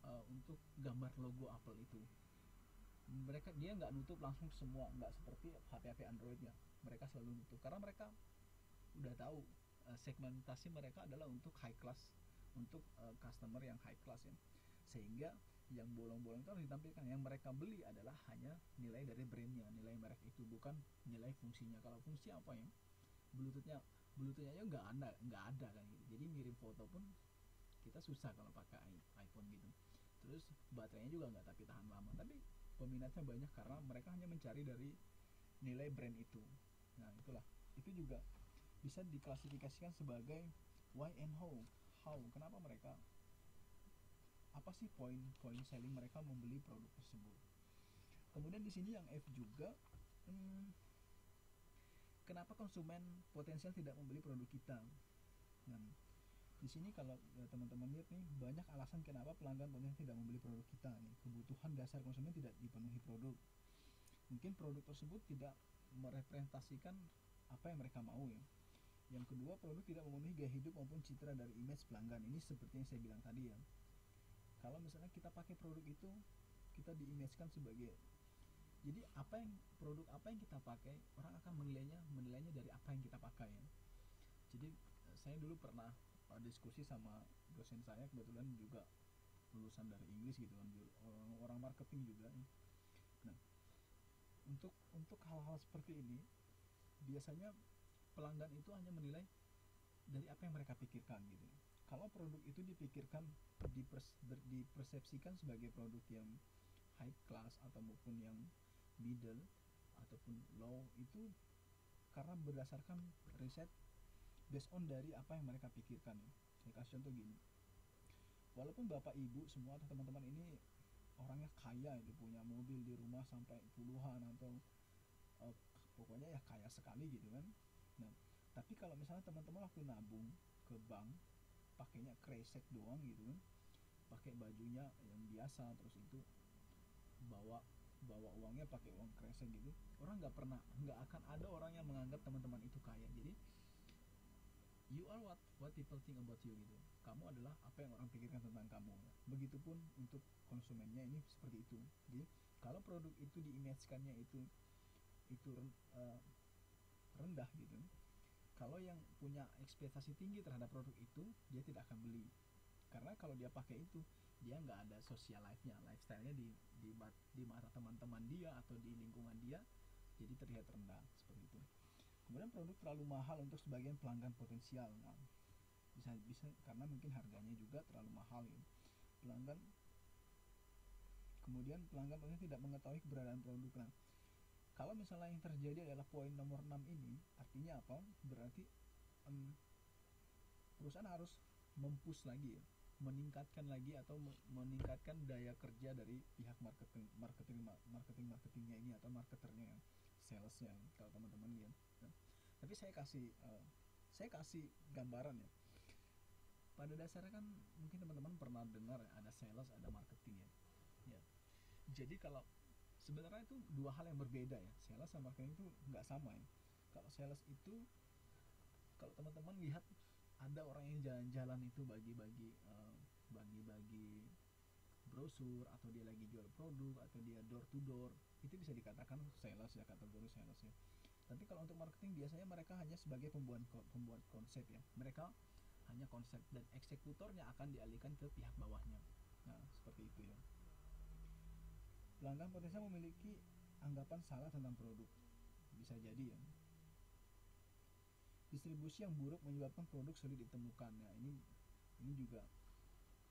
uh, untuk gambar logo Apple itu. Mereka dia nggak nutup langsung semua nggak seperti HP-HP Android ya mereka selalu nutup karena mereka udah tahu uh, segmentasi mereka adalah untuk high class untuk uh, customer yang high class ya. Sehingga yang bolong-bolong itu harus ditampilkan. Yang mereka beli adalah hanya nilai dari brandnya nilai merek itu bukan nilai fungsinya. Kalau fungsi apa ya? Bluetoothnya bluetoothnya aja nggak ada nggak ada kan gitu. Jadi ngirim foto pun kita susah kalau pakai iPhone gitu. Terus baterainya juga nggak tapi tahan lama. Tapi peminatnya banyak karena mereka hanya mencari dari nilai brand itu nah itulah. Itu juga bisa diklasifikasikan sebagai why and how. How? Kenapa mereka? Apa sih poin poin selling mereka membeli produk tersebut? Kemudian di sini yang F juga hmm, kenapa konsumen potensial tidak membeli produk kita? Nah, di sini kalau ya, teman-teman lihat nih banyak alasan kenapa pelanggan potensial tidak membeli produk kita nih. Kebutuhan dasar konsumen tidak dipenuhi produk. Mungkin produk tersebut tidak merepresentasikan apa yang mereka mau ya. Yang kedua produk tidak memenuhi gaya hidup maupun citra dari image pelanggan. Ini seperti yang saya bilang tadi ya. Kalau misalnya kita pakai produk itu kita diimagekan sebagai jadi apa yang produk apa yang kita pakai orang akan menilainya menilainya dari apa yang kita pakai ya. Jadi eh, saya dulu pernah uh, diskusi sama dosen saya kebetulan juga lulusan dari Inggris gitu kan orang, orang marketing juga. ya. Untuk untuk hal-hal seperti ini biasanya pelanggan itu hanya menilai dari apa yang mereka pikirkan gitu. Kalau produk itu dipikirkan dipers, dipersepsikan sebagai produk yang high class atau maupun yang middle ataupun low itu karena berdasarkan riset based on dari apa yang mereka pikirkan. Saya kasih contoh gini. Walaupun bapak ibu semua atau teman-teman ini orangnya kaya itu punya mobil di rumah sampai puluhan atau uh, pokoknya ya kaya sekali gitu kan. Nah tapi kalau misalnya teman-teman waktu nabung ke bank pakainya kresek doang gitu kan pakai bajunya yang biasa terus itu bawa bawa uangnya pakai uang kresek gitu orang nggak pernah nggak akan ada orang yang menganggap teman-teman itu kaya. Jadi you are what what people think about you gitu. Kamu adalah apa yang orang pikirkan tentang kamu. Begitupun untuk konsumennya ini seperti itu. Jadi kalau produk itu diimagekannya itu itu uh, rendah gitu kalau yang punya ekspektasi tinggi terhadap produk itu dia tidak akan beli. Karena kalau dia pakai itu dia nggak ada social life-nya lifestyle-nya di di, di mata teman-teman dia atau di lingkungan dia jadi terlihat rendah kemudian produk terlalu mahal untuk sebagian pelanggan potensial nah, bisa bisa karena mungkin harganya juga terlalu mahal ya. pelanggan kemudian pelanggan potensial tidak mengetahui keberadaan produk nah kalau misalnya yang terjadi adalah poin nomor 6 ini artinya apa berarti um, perusahaan harus mempus lagi ya meningkatkan lagi atau meningkatkan daya kerja dari pihak marketing marketing marketing marketingnya ini atau marketernya salesnya kalau teman-teman lihat ya. Tapi saya kasih uh, saya kasih gambaran ya. Pada dasarnya kan mungkin teman-teman pernah dengar ya, ada sales ada marketing ya. Ya. Jadi kalau sebenarnya itu dua hal yang berbeda ya. Sales sama marketing itu nggak sama ya. Kalau sales itu kalau teman-teman lihat ada orang yang jalan-jalan itu bagi-bagi uh, bagi-bagi brosur atau dia lagi jual produk atau dia door to door itu bisa dikatakan sales ya kategori sales ya tapi kalau untuk marketing biasanya mereka hanya sebagai pembuat pembuat konsep ya. Mereka hanya konsep dan eksekutornya akan dialihkan ke pihak bawahnya. Nah seperti itu ya. Pelanggan potensial memiliki anggapan salah tentang produk. Bisa jadi ya. Distribusi yang buruk menyebabkan produk sulit ditemukan. Ya ini ini juga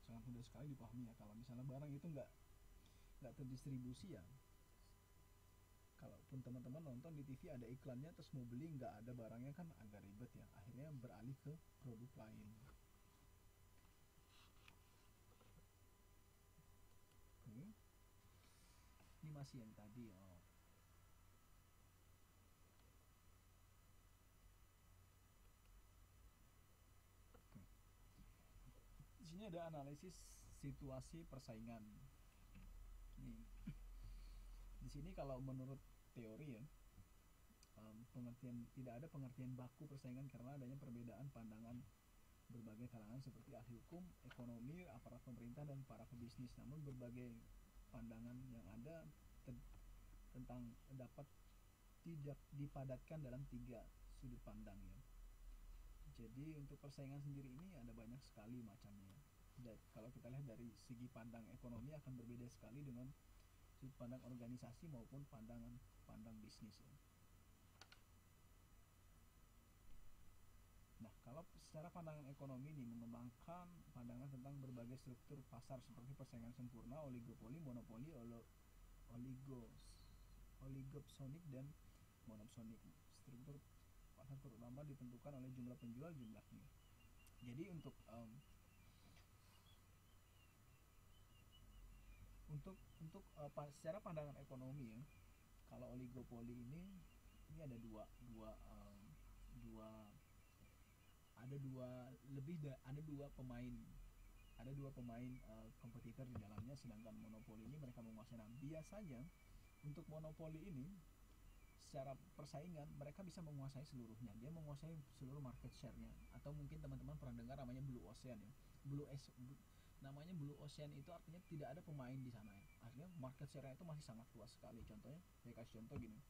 sangat mudah sekali dipahami ya. Kalau misalnya barang itu nggak nggak terdistribusi ya kalaupun teman-teman nonton di TV ada iklannya terus mau beli nggak ada barangnya kan agak ribet ya. Akhirnya beralih ke produk lain. Oke. Ini masih yang tadi oh. Ada analisis situasi persaingan. Ini di sini kalau menurut teori ya um, pengertian tidak ada pengertian baku persaingan karena adanya perbedaan pandangan berbagai kalangan seperti ahli hukum, ekonomi, aparat pemerintah dan para pebisnis. Namun berbagai pandangan yang ada tentang dapat tidak dipadatkan dalam tiga sudut pandang ya jadi untuk persaingan sendiri ini ada banyak sekali macamnya dan kalau kita lihat dari segi pandang ekonomi akan berbeda sekali dengan sudut pandang organisasi maupun pandangan pandang bisnis ya. Nah, kalau secara pandangan ekonomi ini mengembangkan pandangan tentang berbagai struktur pasar seperti persaingan sempurna, oligopoli, monopoli, oligos, oligopsonik dan monopsonik. Struktur pasar terutama ditentukan oleh jumlah penjual jumlahnya jadi untuk um, untuk untuk uh, secara pandangan ekonomi ya kalau oligopoli ini ini ada dua dua um, dua ada dua lebih da, ada dua pemain ada dua pemain uh, kompetitor di dalamnya sedangkan monopoli ini mereka menguasai. Nah biasanya untuk monopoli ini secara persaingan mereka bisa menguasai seluruhnya. Dia menguasai seluruh market share-nya. Atau mungkin teman-teman pernah dengar namanya blue ocean ya. Blue es namanya blue ocean itu artinya tidak ada pemain di sana ya artinya market share-nya itu masih sangat luas sekali. Contohnya saya kasih contoh gini.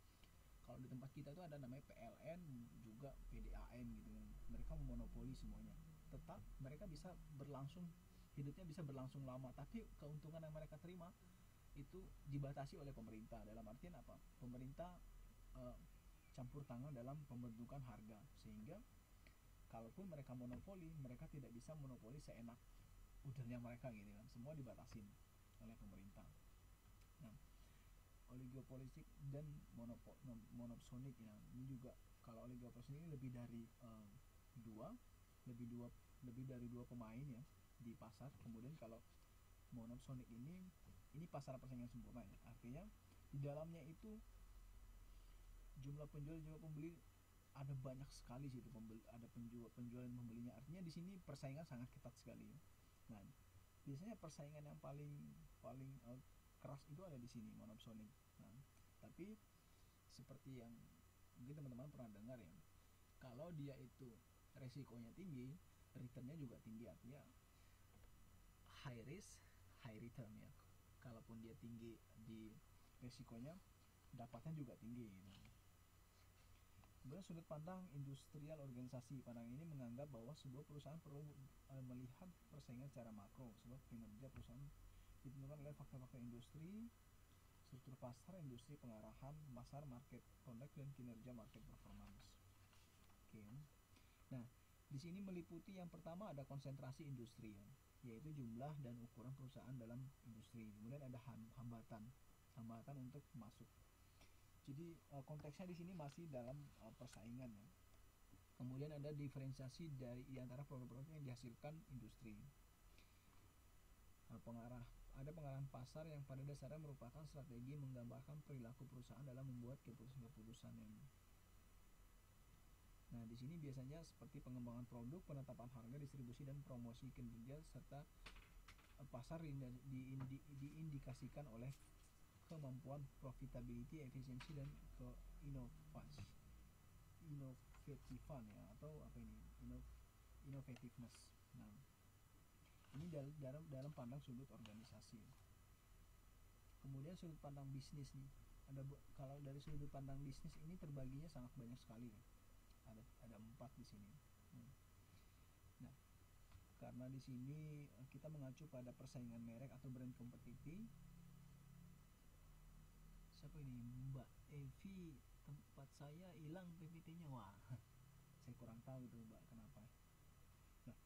Kalau di tempat kita itu ada namanya PLN juga PDAM gitu. Mereka memonopoli semuanya. Tetap mereka bisa berlangsung hidupnya bisa berlangsung lama. Tapi keuntungan yang mereka terima itu dibatasi oleh pemerintah. Dalam artian apa? Pemerintah uh, campur tangan dalam pembentukan harga. Sehingga kalaupun mereka monopoli mereka tidak bisa monopoli seenak udahnya mereka gitu kan. Semua dibatasin oleh pemerintah oligopolistik dan monopol monopsonik ya. Ini juga kalau oligopolistik ini lebih dari uh, dua lebih dua lebih dari dua pemain ya di pasar. Kemudian kalau monopsonik ini ini pasar persaingan sempurna ya. Artinya di dalamnya itu jumlah penjual jumlah pembeli ada banyak sekali sih itu pembeli ada penjual penjual dan pembelinya. Artinya di sini persaingan sangat ketat sekali. Ya. nah biasanya persaingan yang paling paling uh, keras itu ada di sini monopsonic nah tapi seperti yang mungkin teman-teman pernah dengar ya kalau dia itu resikonya tinggi returnnya juga tinggi artinya high risk high return ya kalaupun dia tinggi di resikonya dapatnya juga tinggi gitu. Kemudian sudut pandang industrial organisasi pandang ini menganggap bahwa sebuah perusahaan perlu e, melihat persaingan secara makro sebab kinerja perusahaan ditentukan oleh faktor-faktor industri, struktur pasar, industri pengarahan, pasar, market produk dan kinerja market performance. Oke. Nah, di sini meliputi yang pertama ada konsentrasi industri ya, yaitu jumlah dan ukuran perusahaan dalam industri. Kemudian ada hambatan, hambatan untuk masuk jadi uh, konteksnya di sini masih dalam uh, persaingan ya kemudian ada diferensiasi dari antara produk-produk yang dihasilkan industri nah, pengarah ada pengarahan pasar yang pada dasarnya merupakan strategi menggambarkan perilaku perusahaan dalam membuat keputusan-keputusan yang Nah, di sini biasanya seperti pengembangan produk, penetapan harga, distribusi dan promosi kinerja serta eh, pasar diindikasikan oleh kemampuan profitability, efisiensi dan ke inovasi inovatifan ya atau apa ini Inov. Nah, ini dalam dalam dalam pandang sudut organisasi. Kemudian sudut pandang bisnis nih. Ada kalau dari sudut pandang bisnis ini terbaginya sangat banyak sekali. Ada ada empat di sini. Hmm. Nah, karena di sini eh, kita mengacu pada persaingan merek atau brand kompetitif siapa ini Mbak Evi tempat saya hilang PPT-nya wah saya kurang tahu itu Mbak kenapa nah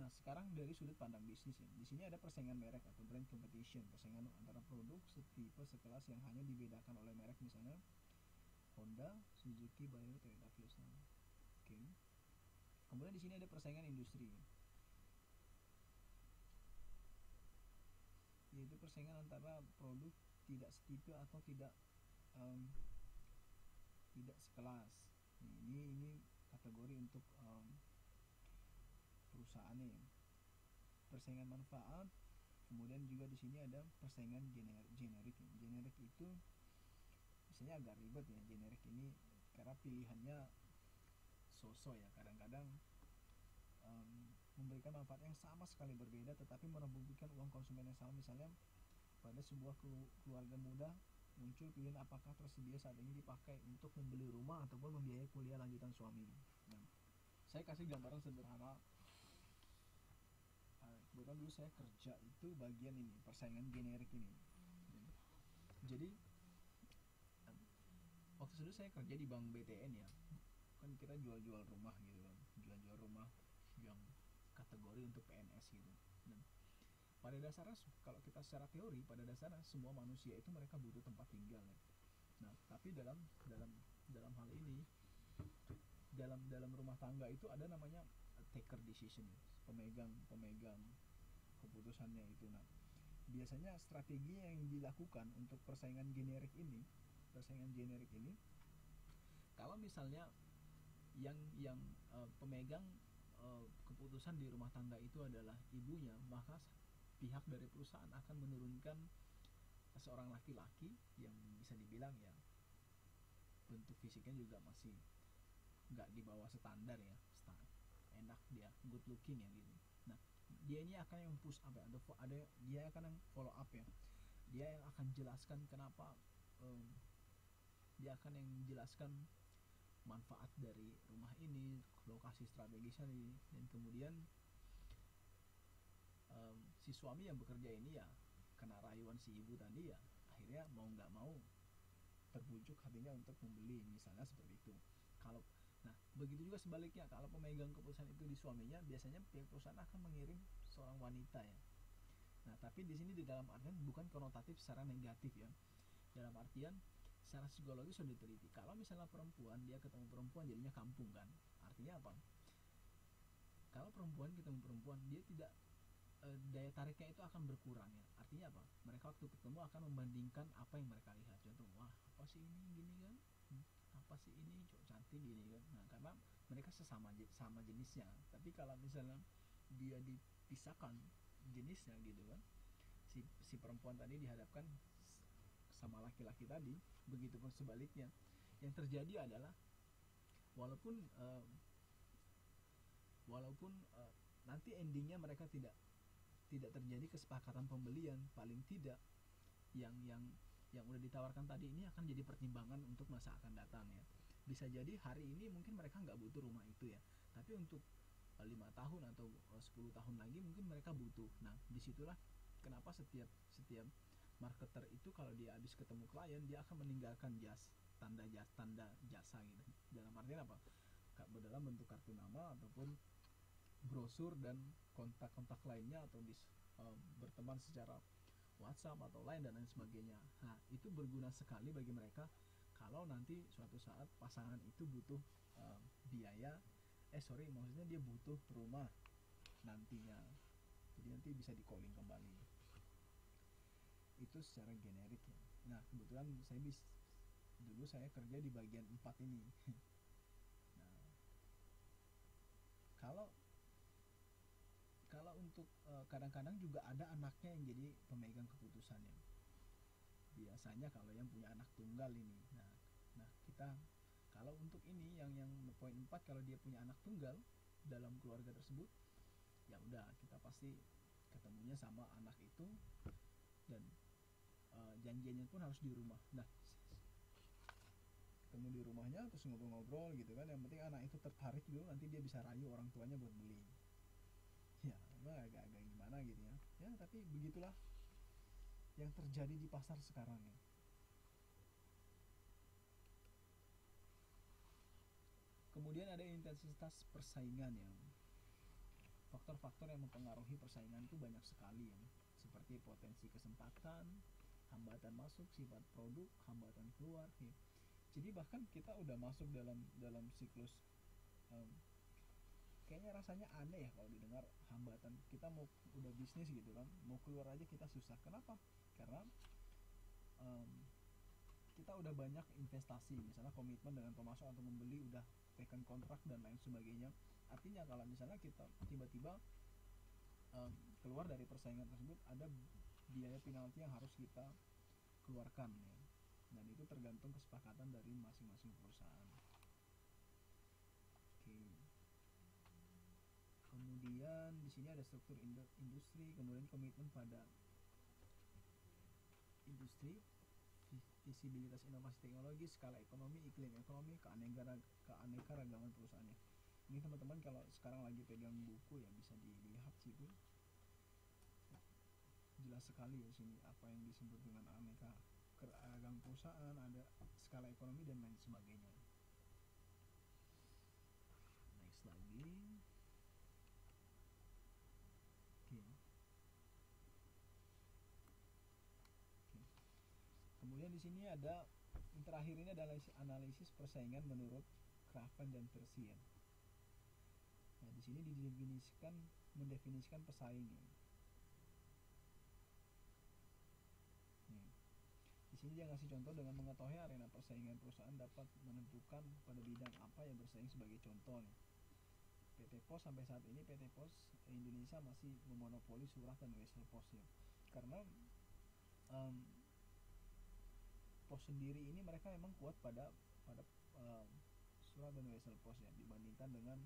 Nah, sekarang dari sudut pandang bisnis ya. Di sini ada persaingan merek atau brand competition, persaingan antara produk setipe sekelas yang hanya dibedakan oleh merek misalnya Honda, Suzuki, Bayo, Toyota, Vios. Oke. Okay. Kemudian di sini ada persaingan industri. Yaitu persaingan antara produk tidak setipe atau tidak um, tidak sekelas ini ini kategori untuk um, perusahaan nih. Persaingan manfaat kemudian juga di sini ada persaingan gener generik generik itu misalnya agak ribet ya. Generik ini karena pilihannya sosok ya. Kadang-kadang um, memberikan manfaat yang sama sekali berbeda tetapi menumbuhkan uang konsumen yang sama. Misalnya pada sebuah keluarga muda muncul pilihan apakah tersedia saat ini dipakai untuk membeli rumah ataupun membiayai kuliah lanjutan suami. Nah, saya kasih gambaran sederhana kebetulan dulu saya kerja itu bagian ini persaingan generik ini. Jadi waktu itu saya kerja di bank BTN ya. Kan kita jual-jual rumah gitu kan jual-jual rumah yang kategori untuk PNS gitu. Dan pada dasarnya kalau kita secara teori pada dasarnya semua manusia itu mereka butuh tempat tinggal ya. Nah tapi dalam dalam dalam hal ini dalam dalam rumah tangga itu ada namanya taker decision pemegang pemegang keputusannya itu nah biasanya strategi yang dilakukan untuk persaingan generik ini persaingan generik ini kalau misalnya yang yang uh, pemegang uh, keputusan di rumah tangga itu adalah ibunya maka pihak dari perusahaan akan menurunkan seorang laki-laki yang bisa dibilang ya bentuk fisiknya juga masih nggak di bawah standar ya enak dia good looking ya gitu dia ini akan yang push up ya. Ada ada dia akan yang follow up ya. Dia yang akan jelaskan kenapa um, dia akan yang jelaskan manfaat dari rumah ini lokasi strategisnya ini. Dan kemudian um, si suami yang bekerja ini ya kena rayuan si ibu tadi ya akhirnya mau nggak mau terbujuk hatinya untuk membeli misalnya seperti itu. Kalau begitu juga sebaliknya kalau pemegang keputusan itu di suaminya biasanya pihak perusahaan akan mengirim seorang wanita ya. Nah tapi di sini di dalam artian bukan konotatif secara negatif ya. Dalam artian secara psikologis sudah diteliti. Kalau misalnya perempuan dia ketemu perempuan jadinya kampung kan. Artinya apa? Kalau perempuan ketemu perempuan dia tidak e, daya tariknya itu akan berkurang ya. Artinya apa? Mereka waktu ketemu akan membandingkan apa yang mereka lihat. Contoh wah apa sih ini gini kan apa sih ini cowok cantik gini kan. Nah karena mereka sesama sama jenisnya. Tapi kalau misalnya dia dipisahkan jenisnya gitu kan si si perempuan tadi dihadapkan sama laki-laki tadi begitupun sebaliknya. Yang terjadi adalah walaupun uh, walaupun uh, nanti endingnya mereka tidak tidak terjadi kesepakatan pembelian paling tidak yang yang yang udah ditawarkan tadi ini akan jadi pertimbangan untuk masa akan datang ya. Bisa jadi hari ini mungkin mereka nggak butuh rumah itu ya. Tapi untuk eh, lima tahun atau 10 eh, tahun lagi mungkin mereka butuh. Nah di situlah kenapa setiap setiap marketer itu kalau dia habis ketemu klien dia akan meninggalkan jas tanda jas tanda jasa gitu. Dalam artian apa? Dalam bentuk kartu nama ataupun brosur dan kontak-kontak lainnya atau bis, uh, berteman secara WhatsApp atau lain dan lain sebagainya. Nah, itu berguna sekali bagi mereka kalau nanti suatu saat pasangan itu butuh uh, biaya. Eh sorry maksudnya dia butuh rumah nantinya. Jadi nanti bisa di calling kembali. Itu secara generik ya. Nah kebetulan saya bis dulu saya kerja di bagian 4 ini. Nah kalau kalau untuk eh, kadang-kadang uh, juga ada anaknya yang jadi pemegang keputusannya biasanya kalau yang punya anak tunggal ini. Nah nah kita kalau untuk ini yang yang poin 4 kalau dia punya anak tunggal dalam keluarga tersebut ya udah kita pasti ketemunya sama anak itu dan uh, janjiannya pun harus di rumah. Nah ketemu di rumahnya terus ngobrol-ngobrol gitu kan. Yang penting anak itu tertarik dulu nanti dia bisa rayu orang tuanya buat beli agak-agak gimana gitu ya. Ya tapi begitulah yang terjadi di pasar sekarang ya. Kemudian ada intensitas persaingan ya faktor-faktor yang mempengaruhi persaingan itu banyak sekali ya. Seperti potensi kesempatan hambatan masuk sifat produk hambatan keluar ya. jadi bahkan kita udah masuk dalam dalam siklus kayaknya rasanya aneh ya kalau didengar hambatan. Kita mau udah bisnis gitu kan mau keluar aja kita susah. Kenapa? Karena um, kita udah banyak investasi. Misalnya komitmen dengan pemasok atau membeli udah taken kontrak dan lain sebagainya. Artinya kalau misalnya kita tiba-tiba um, keluar dari persaingan tersebut ada biaya penalti yang harus kita keluarkan ya. Dan itu tergantung kesepakatan dari masing-masing perusahaan oke okay kemudian di sini ada struktur industri kemudian komitmen pada industri visibilitas inovasi teknologi skala ekonomi iklim ekonomi keanekaragaman perusahaannya. Ini teman-teman kalau sekarang lagi pegang buku ya bisa dilihat sih itu jelas sekali ya sini apa yang disebut dengan aneka keragam perusahaan ada skala ekonomi dan lain sebagainya next lagi oke okay. okay. kemudian di sini ada yang terakhir ini adalah analisis persaingan menurut Craven dan Persien. Nah, di sini didefinisikan mendefinisikan pesaing. Di sini dia ngasih contoh dengan mengetahui arena persaingan perusahaan dapat menentukan pada bidang apa yang bersaing sebagai contoh. PT Pos sampai saat ini PT Pos Indonesia masih memonopoli Surah dan Wesel Pos ya. Karena um, Pos sendiri ini mereka memang kuat pada pada um, Surah dan Wesel Pos ya dibandingkan dengan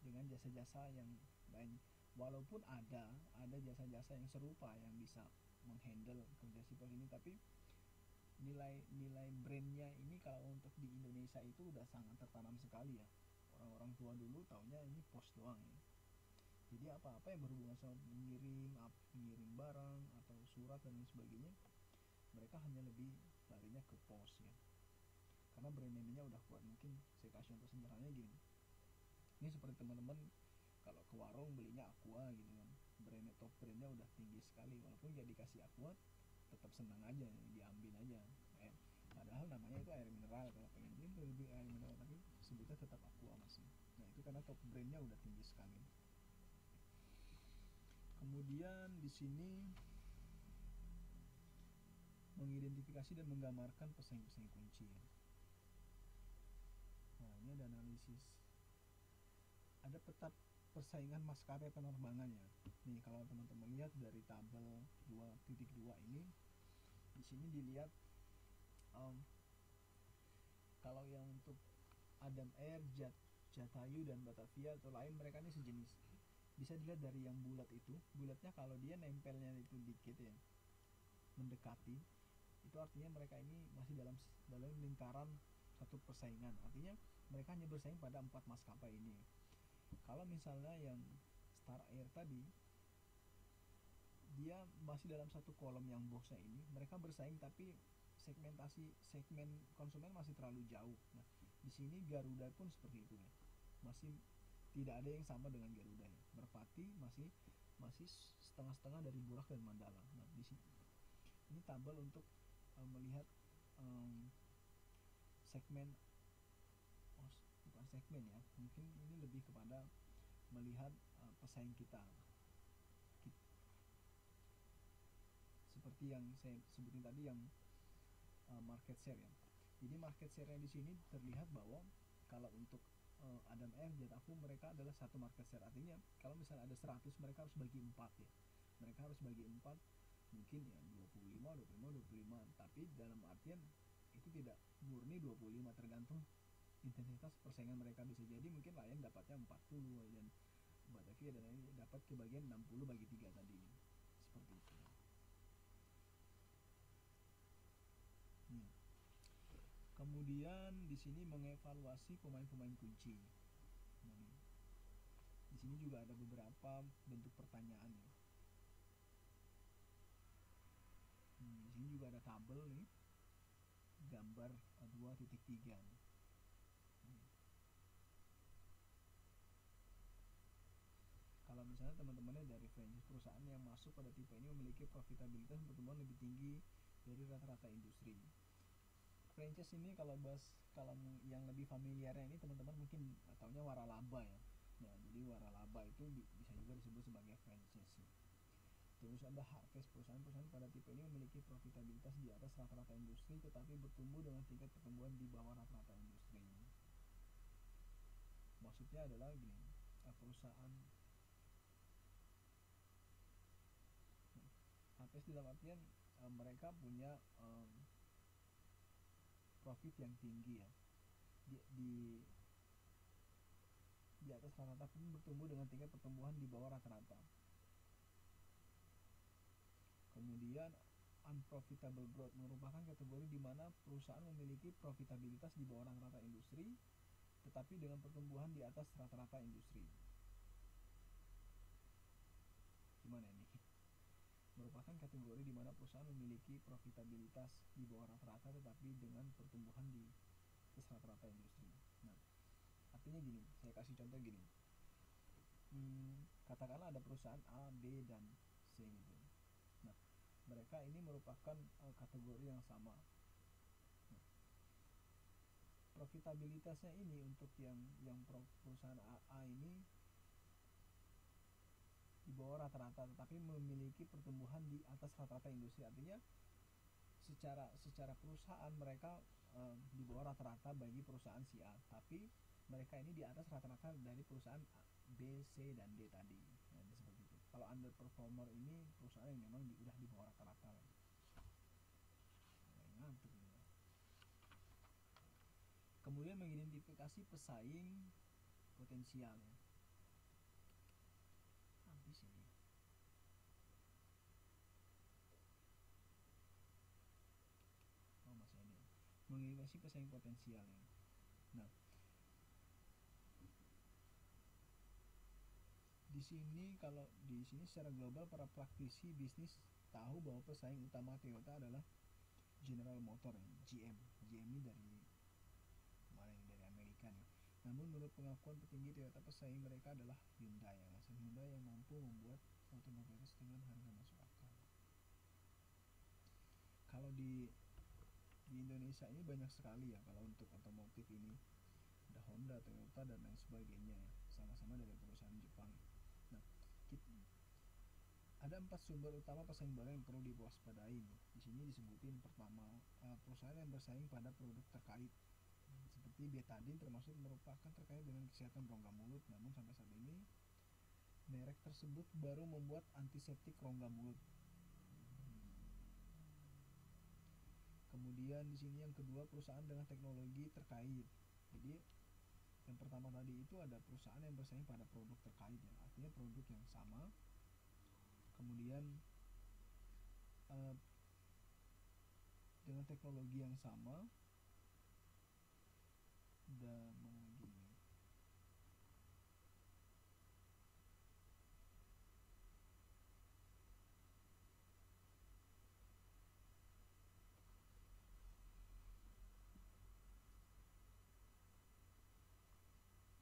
dengan jasa-jasa yang lain. Walaupun ada ada jasa-jasa yang serupa yang bisa menghandle kerja si pos ini tapi nilai nilai brandnya ini kalau untuk di Indonesia itu udah sangat tertanam sekali ya. Orang-orang tua dulu taunya ini pos doang ya. Jadi apa-apa yang berhubungan sama mengirim mengirim barang atau surat dan lain sebagainya mereka hanya lebih larinya ke pos ya. Karena brand namenya udah kuat mungkin saya kasih untuk sederhananya gini. Ini seperti teman-teman kalau ke warung belinya aqua gitu kan. Brandnya top brandnya udah tinggi sekali. Walaupun gak dikasih aqua tetap senang aja diambil aja. Eh, padahal namanya itu air mineral kalau pengen beli lebih air mineral tapi sebutnya tetap aqua masih nah itu karena top brandnya udah tinggi sekali. Kemudian di sini mengidentifikasi dan menggambarkan pesaing-pesaing kunci ya. Nah, ini ada analisis. Ada peta persaingan maskapai penerbangannya. Nih, kalau teman-teman lihat dari tabel 2.2 ini, di sini dilihat um, kalau yang untuk Adam Air, Jat, Jatayu dan Batavia atau lain mereka ini sejenis. Bisa dilihat dari yang bulat itu, bulatnya kalau dia nempelnya itu dikit ya, mendekati, itu artinya mereka ini masih dalam dalam lingkaran satu persaingan. Artinya mereka hanya bersaing pada empat maskapai ini. Kalau misalnya yang Star Air tadi dia masih dalam satu kolom yang boxnya ini, mereka bersaing tapi segmentasi segmen konsumen masih terlalu jauh. Nah, di sini Garuda pun seperti itu ya. Masih tidak ada yang sama dengan Garuda ya. Merpati masih masih setengah-setengah dari Burak dan Mandala. Nah, di sini ini tabel untuk uh, melihat um, segmen oh, bukan segmen ya. Mungkin ini lebih kepada melihat uh, pesaing kita. Seperti yang saya sebutin tadi yang uh, market share ya. Jadi market share di sini terlihat bahwa kalau untuk uh, Adam F, Jatafu mereka adalah satu market share. Artinya kalau misalnya ada 100 mereka harus bagi 4 ya. Mereka harus bagi 4 mungkin ya 25, 25, 25. Tapi dalam artian itu tidak murni 25 tergantung intensitas persaingan mereka bisa jadi mungkin lain dapatnya 40 dan Batavia dan lain dapat ke bagian 60 bagi 3 tadi seperti itu hmm. kemudian di sini mengevaluasi pemain-pemain kunci nah, di sini juga ada beberapa bentuk pertanyaan ya. hmm, di sini juga ada tabel nih. Gambar 2.3 kalau misalnya teman-temannya dari franchise perusahaan yang masuk pada tipe ini memiliki profitabilitas pertumbuhan lebih tinggi dari rata-rata industri. Franchise ini kalau bahas kalau yang lebih familiar ini teman-teman mungkin tahunya waralaba ya. Nah jadi waralaba itu bisa juga disebut sebagai franchise terus ada harvest perusahaan-perusahaan pada tipe ini memiliki profitabilitas di atas rata-rata industri tetapi bertumbuh dengan tingkat pertumbuhan di bawah rata-rata industri. Maksudnya adalah gini perusahaan. HPS dalam artian e, mereka punya e, profit yang tinggi ya. Di, di di atas rata-rata pun bertumbuh dengan tingkat pertumbuhan di bawah rata-rata kemudian unprofitable growth merupakan kategori di mana perusahaan memiliki profitabilitas di bawah rata-rata industri tetapi dengan pertumbuhan di atas rata-rata industri. Gimana ini? Merupakan kategori di mana perusahaan memiliki profitabilitas di bawah rata-rata tetapi dengan pertumbuhan di atas rata-rata industri. Nah, artinya gini, saya kasih contoh gini. Hmm, katakanlah ada perusahaan A, B, dan C gitu. Mereka ini merupakan uh, kategori yang sama. Profitabilitasnya ini untuk yang yang perusahaan AA ini di bawah rata-rata tetapi memiliki pertumbuhan di atas rata-rata industri. Artinya secara secara perusahaan mereka e, di bawah rata-rata bagi perusahaan si A. Tapi mereka ini di atas rata-rata dari perusahaan B, C dan D tadi kalau underperformer ini perusahaan yang memang di, udah di bawah rata-rata ngantuk kemudian mengidentifikasi pesaing potensial habis ini oh masih ada mengidentifikasi pesaing potensial ya. Nah di sini kalau di sini secara global para praktisi bisnis tahu bahwa pesaing utama Toyota adalah General Motor GM GM ini dari namun menurut pengakuan petinggi Toyota pesaing mereka adalah Hyundai. Mas Hyundai yang mampu membuat otomobil dengan harga masuk akal. Kalau di di Indonesia ini banyak sekali ya kalau untuk otomotif ini. Ada Honda, Toyota dan lain sebagainya ya. Sama-sama dari perusahaan Jepang. Ada empat sumber utama pesaing barang yang perlu diwaspadai. Di sini disebutin pertama eh, perusahaan yang bersaing pada produk terkait. Seperti betadin termasuk merupakan terkait dengan kesehatan rongga mulut. Namun sampai saat ini merek tersebut baru membuat antiseptik rongga mulut. Kemudian di sini yang kedua perusahaan dengan teknologi terkait. Jadi yang pertama tadi itu ada perusahaan yang bersaing pada produk terkait ya. Artinya produk yang sama kemudian uh, dengan teknologi yang sama dan lagi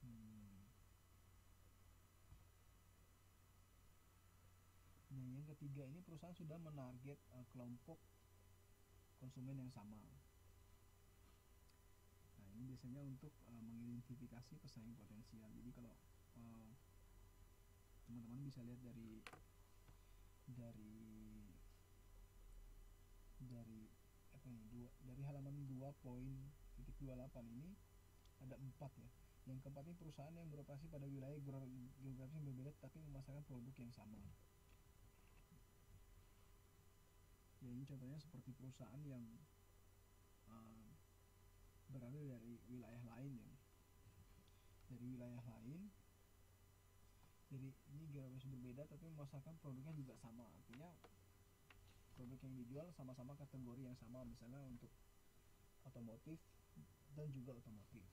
hmm. Nah, yang ketiga ini perusahaan sudah menarget uh, kelompok konsumen yang sama. Ini biasanya untuk uh, mengidentifikasi pesaing potensial. Jadi kalau teman teman-teman bisa lihat dari dari dari apa ini dua dari halaman 2.28 ini ada empat ya. Yang keempat ini perusahaan yang beroperasi pada wilayah geografis yang berbeda tapi memasarkan produk yang sama ya ini contohnya seperti perusahaan yang uh, berada dari wilayah lain ya. Dari wilayah lain. Jadi ini geografis berbeda tapi memasarkan produknya juga sama. Artinya produk yang dijual sama-sama kategori yang sama. Misalnya untuk otomotif dan juga otomotif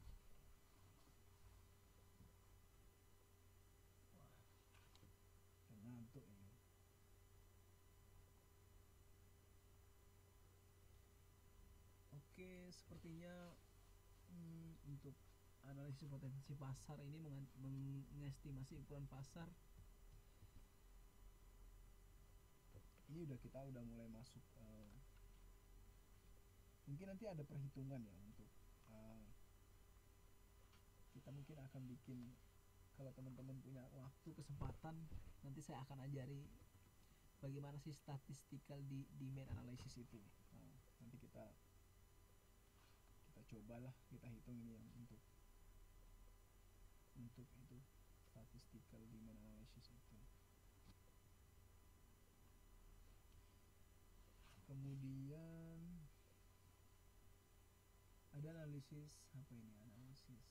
wah ngantuk ini oke sepertinya hmm, untuk analisis potensi pasar ini mengestimasi ukuran pasar. Ini udah kita udah mulai masuk uh, mungkin nanti ada perhitungan ya untuk uh, kita mungkin akan bikin kalau teman-teman punya waktu kesempatan nanti saya akan ajari bagaimana sih statistical di demand analysis itu. Nah, nanti kita cobalah kita hitung ini yang untuk untuk itu statistical demand analysis itu. Kemudian ada analisis apa ini analisis?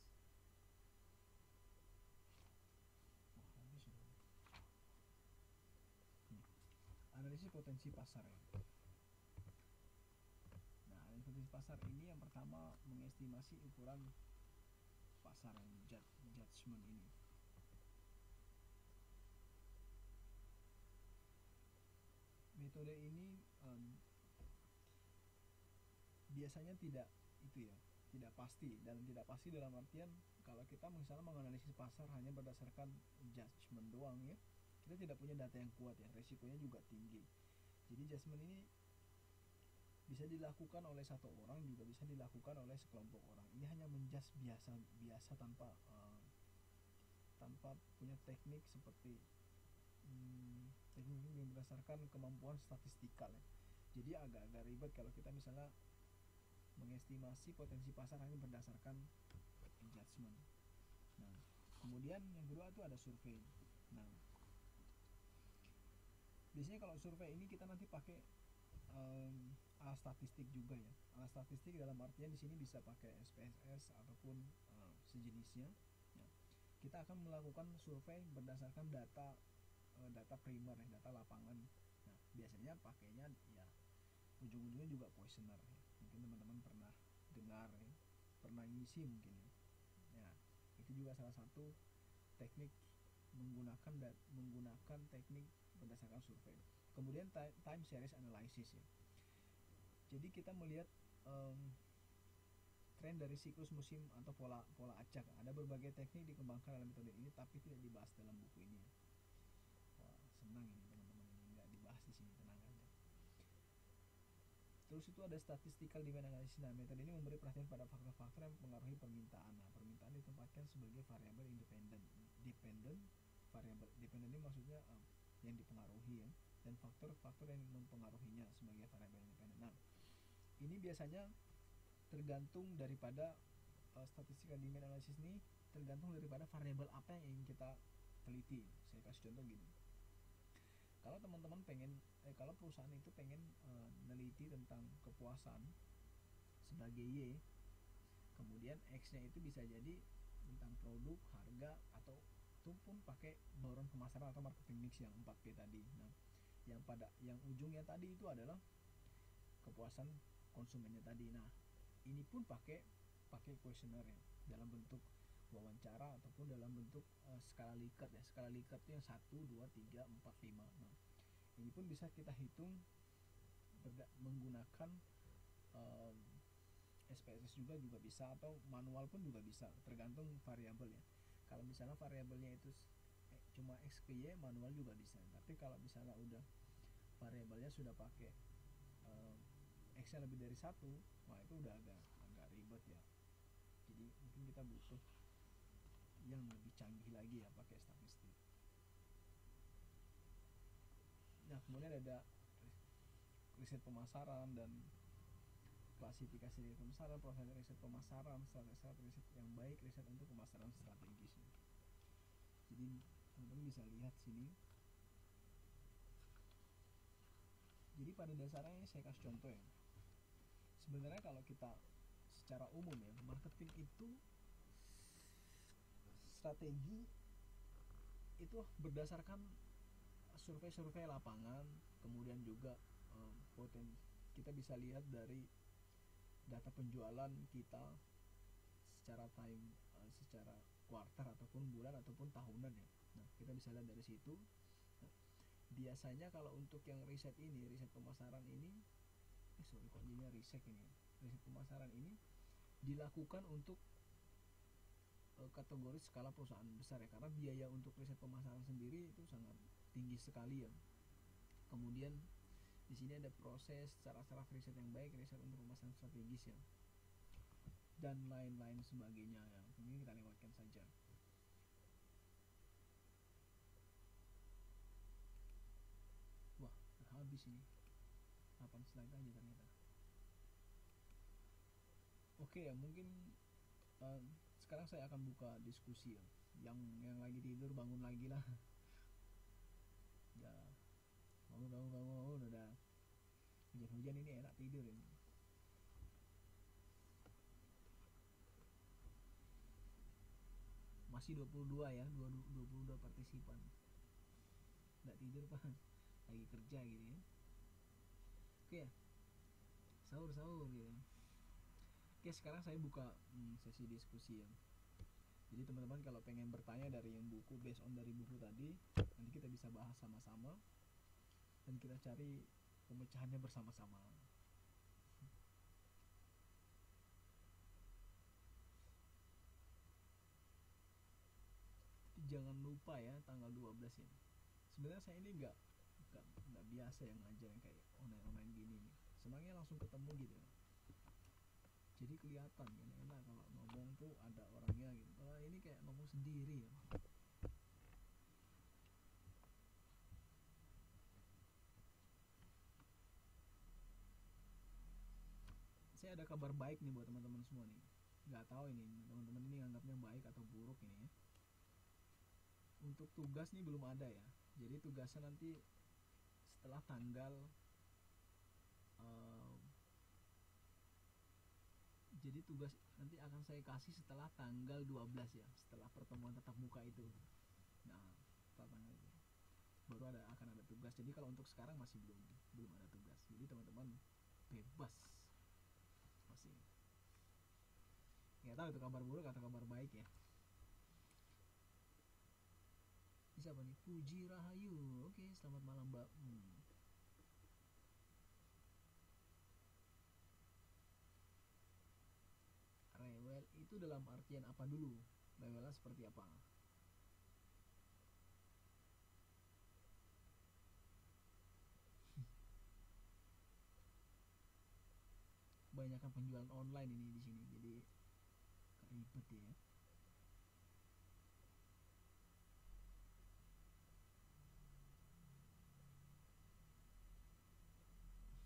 Analisis potensi pasar ya pasar ini yang pertama mengestimasi ukuran pasar yang judgement ini. Metode ini um, biasanya tidak itu ya tidak pasti dan tidak pasti dalam artian kalau kita misalnya menganalisis pasar hanya berdasarkan judgement doang ya kita tidak punya data yang kuat ya resikonya juga tinggi. Jadi judgement ini bisa dilakukan oleh satu orang juga bisa dilakukan oleh sekelompok orang. Ini hanya menjas biasa biasa tanpa uh, tanpa punya teknik seperti hmm, teknik yang berdasarkan kemampuan statistikal ya. Jadi agak-agak ribet kalau kita misalnya mengestimasi potensi pasar hanya berdasarkan judgment nah kemudian yang kedua itu ada survei. Nah biasanya kalau survei ini kita nanti pakai um, statistik juga ya. Alat statistik dalam artian di sini bisa pakai SPSS ataupun uh, sejenisnya. Ya. kita akan melakukan survei berdasarkan data uh, data primer ya, data lapangan. Nah biasanya pakainya ya ujung-ujungnya juga kuesioner ya. mungkin teman-teman pernah dengar ya pernah ngisi mungkin ya. Ya itu juga salah satu teknik menggunakan menggunakan teknik berdasarkan survei. Kemudian time series analysis ya jadi kita melihat um, tren dari siklus musim atau pola pola acak. Ada berbagai teknik dikembangkan dalam metode ini tapi tidak dibahas dalam buku ini. Wah, senang ini teman-teman ini. Nggak dibahas di sini tenang aja. Terus itu ada statistical demand analysis. Nah metode ini memberi perhatian pada faktor-faktor yang mempengaruhi permintaan. Nah permintaan ditempatkan sebagai variabel independen dependent variabel dependen ini maksudnya um, yang dipengaruhi ya dan faktor-faktor yang mempengaruhinya sebagai variabel independen nah ini biasanya tergantung daripada uh, statistika demand analysis ini tergantung daripada variabel apa yang ingin kita teliti. Saya kasih contoh gini. Kalau teman-teman pengen eh, kalau perusahaan itu pengen uh, neliti tentang kepuasan sebagai Y kemudian X nya itu bisa jadi tentang produk harga atau itu pun pakai bauran pemasaran atau marketing mix yang 4P tadi. Nah yang pada yang ujungnya tadi itu adalah kepuasan konsumennya tadi. Nah ini pun pakai pakai kuesioner ya dalam bentuk wawancara ataupun dalam bentuk uh, skala Likert ya. Skala Likert itu yang 1, 2, 3, 4, 5 nah ini pun bisa kita hitung menggunakan um, SPSS juga juga bisa atau manual pun juga bisa tergantung variabel ya. Kalau misalnya variabelnya itu eh, cuma X ke Y manual juga bisa. Tapi kalau misalnya udah variabelnya sudah pakai X nya lebih dari satu wah itu udah agak agak ribet ya. Jadi mungkin kita butuh yang lebih canggih lagi ya pakai statistik. Nah kemudian ada riset pemasaran dan klasifikasi riset pemasaran proses riset pemasaran strategi riset yang baik riset untuk pemasaran strategis jadi teman-teman bisa lihat sini. Jadi pada dasarnya saya kasih contoh ya sebenarnya kalau kita secara umum ya marketing itu strategi itu berdasarkan survei-survei lapangan kemudian juga um, poten kita bisa lihat dari data penjualan kita secara time uh, secara kuartal ataupun bulan ataupun tahunan ya. Nah kita bisa lihat dari situ. Nah, biasanya kalau untuk yang riset ini riset pemasaran ini eh sorry kok jadinya riset ini riset pemasaran ini dilakukan untuk uh, kategori skala perusahaan besar ya. Karena biaya untuk riset pemasaran sendiri itu sangat tinggi sekali ya. Kemudian di sini ada proses cara-cara riset yang baik riset untuk pemasaran strategis ya. Dan lain-lain sebagainya ya. Ini kita lewatkan saja. Wah habis ini 8 slide aja ternyata. Oke ya mungkin uh, sekarang saya akan buka diskusi ya. Yang yang lagi tidur bangun lagi lah. Ya bangun bangun bangun udah hujan-hujan ini enak tidur ini. Masih 22 ya 22 partisipan. Nggak tidur pak. Lagi kerja gitu ya ya sahur sahur gitu. Oke sekarang saya buka hmm, sesi diskusi ya. Jadi teman-teman kalau pengen bertanya dari yang buku based on dari buku tadi nanti kita bisa bahas sama-sama dan kita cari pemecahannya bersama-sama. Jangan lupa ya tanggal 12 ini. Sebenarnya saya ini nggak nggak nggak biasa yang ngajar yang kayak online online gini nih. Senangnya langsung ketemu gitu. Jadi kelihatan kan enak kalau ngomong tuh ada orangnya gitu. Kalau ini kayak ngomong sendiri ya. Saya ada kabar baik nih buat teman-teman semua nih. Nggak tahu ini teman-teman ini anggapnya baik atau buruk ini ya. Untuk tugas nih belum ada ya. Jadi tugasnya nanti setelah tanggal uh, jadi tugas nanti akan saya kasih setelah tanggal 12 ya setelah pertemuan tatap muka itu. Nah tanggal itu. Baru ada akan ada tugas. Jadi kalau untuk sekarang masih belum belum ada tugas. Jadi teman-teman bebas. Masih. Nggak tahu itu kabar buruk atau kabar baik ya. Siapa nih? Puji Rahayu. Oke selamat malam mbak. Hmm. rewel itu dalam artian apa dulu? Rewelnya seperti apa? Banyakkan penjualan online ini di sini jadi ribet ya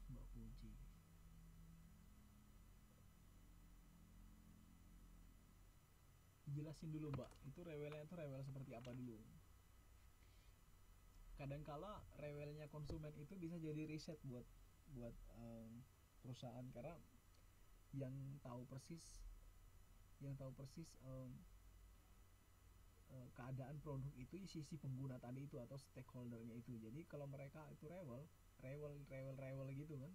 Mbak Puji jelasin dulu mbak. Itu rewelnya itu rewel seperti apa dulu? Kadangkala rewelnya konsumen itu bisa jadi riset buat buat um, perusahaan. Karena yang tahu persis yang tahu persis um, keadaan produk itu sisi pengguna tadi itu atau stakeholdernya itu. Jadi kalau mereka itu rewel rewel rewel rewel gitu kan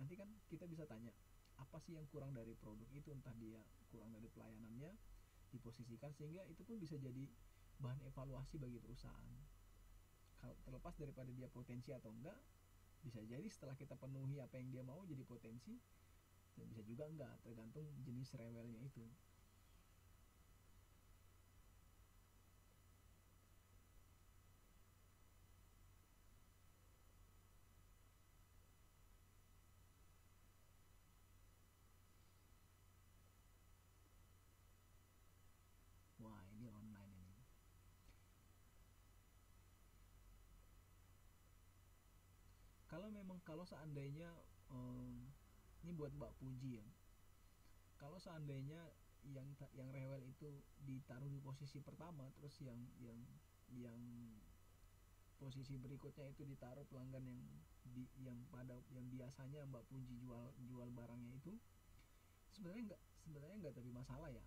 nanti kan kita bisa tanya apa sih yang kurang dari produk itu? Entah dia kurang dari pelayanannya diposisikan sehingga itu pun bisa jadi bahan evaluasi bagi perusahaan. Kalau terlepas daripada dia potensi atau enggak bisa jadi setelah kita penuhi apa yang dia mau jadi potensi dan bisa juga enggak tergantung jenis rewelnya itu wah ini online ini kalau memang kalau seandainya um, ini buat Mbak Puji ya. Kalau seandainya yang yang rewel itu ditaruh di posisi pertama terus yang yang yang posisi berikutnya itu ditaruh pelanggan yang di yang pada yang biasanya Mbak Puji jual jual barangnya itu sebenarnya nggak sebenarnya nggak tapi masalah ya.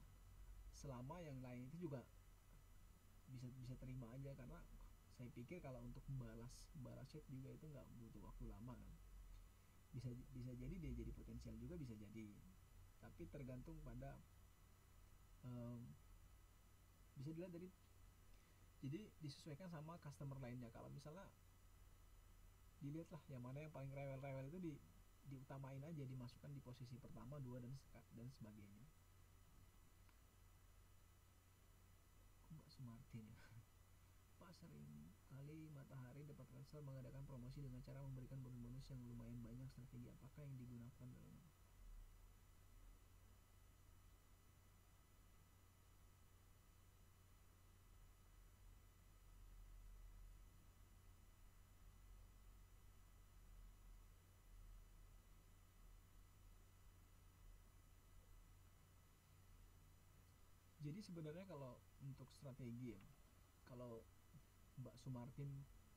Selama yang lain itu juga bisa bisa terima aja karena saya pikir kalau untuk balas balas chat juga itu nggak butuh waktu lama kan. Bisa bisa jadi dia jadi potensial juga bisa jadi. Tapi tergantung pada um, bisa dilihat dari jadi disesuaikan sama customer lainnya. Kalau misalnya dilihatlah yang mana yang paling rewel-rewel itu di diutamain aja dimasukkan di posisi pertama dua dan dan sebagainya. Mbak Sumartin ya? Pak sering kali Matahari dapat transfer mengadakan promosi dengan cara memberikan bonus-bonus yang lumayan banyak. Strategi apakah yang digunakan dalam jadi sebenarnya kalau untuk strategi ya kalau Mbak Sumartin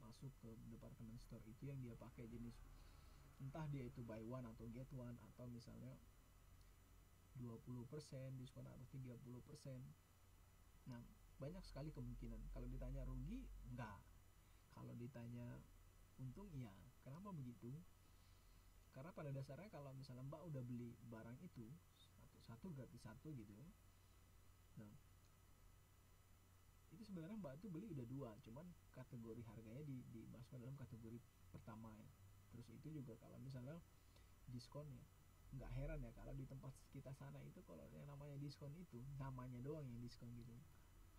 masuk ke department store itu yang dia pakai jenis entah dia itu buy one atau get one atau misalnya 20% diskon atau 30% nah banyak sekali kemungkinan. Kalau ditanya rugi enggak. Kalau ditanya untung iya. Kenapa begitu? Karena pada dasarnya kalau misalnya mbak udah beli barang itu satu satu gratis satu gitu nah itu sebenarnya mbak tuh beli udah dua cuman kategori harganya di dimasukkan dalam kategori pertama ya. Terus itu juga kalau misalnya diskon ya nggak heran ya kalau di tempat kita sana itu kalau yang namanya diskon itu namanya doang yang diskon gitu.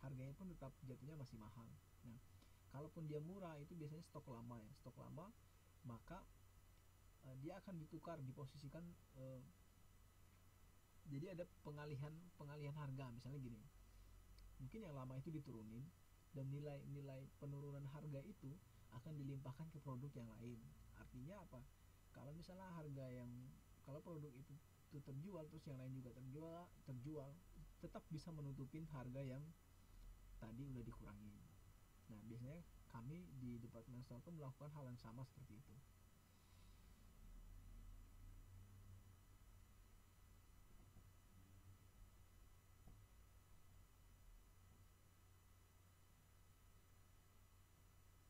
Harganya pun tetap jatuhnya masih mahal. Nah kalaupun dia murah itu biasanya stok lama ya. Stok lama maka uh, dia akan ditukar diposisikan uh, jadi ada pengalihan pengalihan harga. Misalnya gini mungkin yang lama itu diturunin dan nilai-nilai penurunan harga itu akan dilimpahkan ke produk yang lain. Artinya apa? Kalau misalnya harga yang kalau produk itu, itu terjual terus yang lain juga terjual terjual tetap bisa menutupin harga yang tadi udah dikurangi nah biasanya kami di departemen store melakukan hal yang sama seperti itu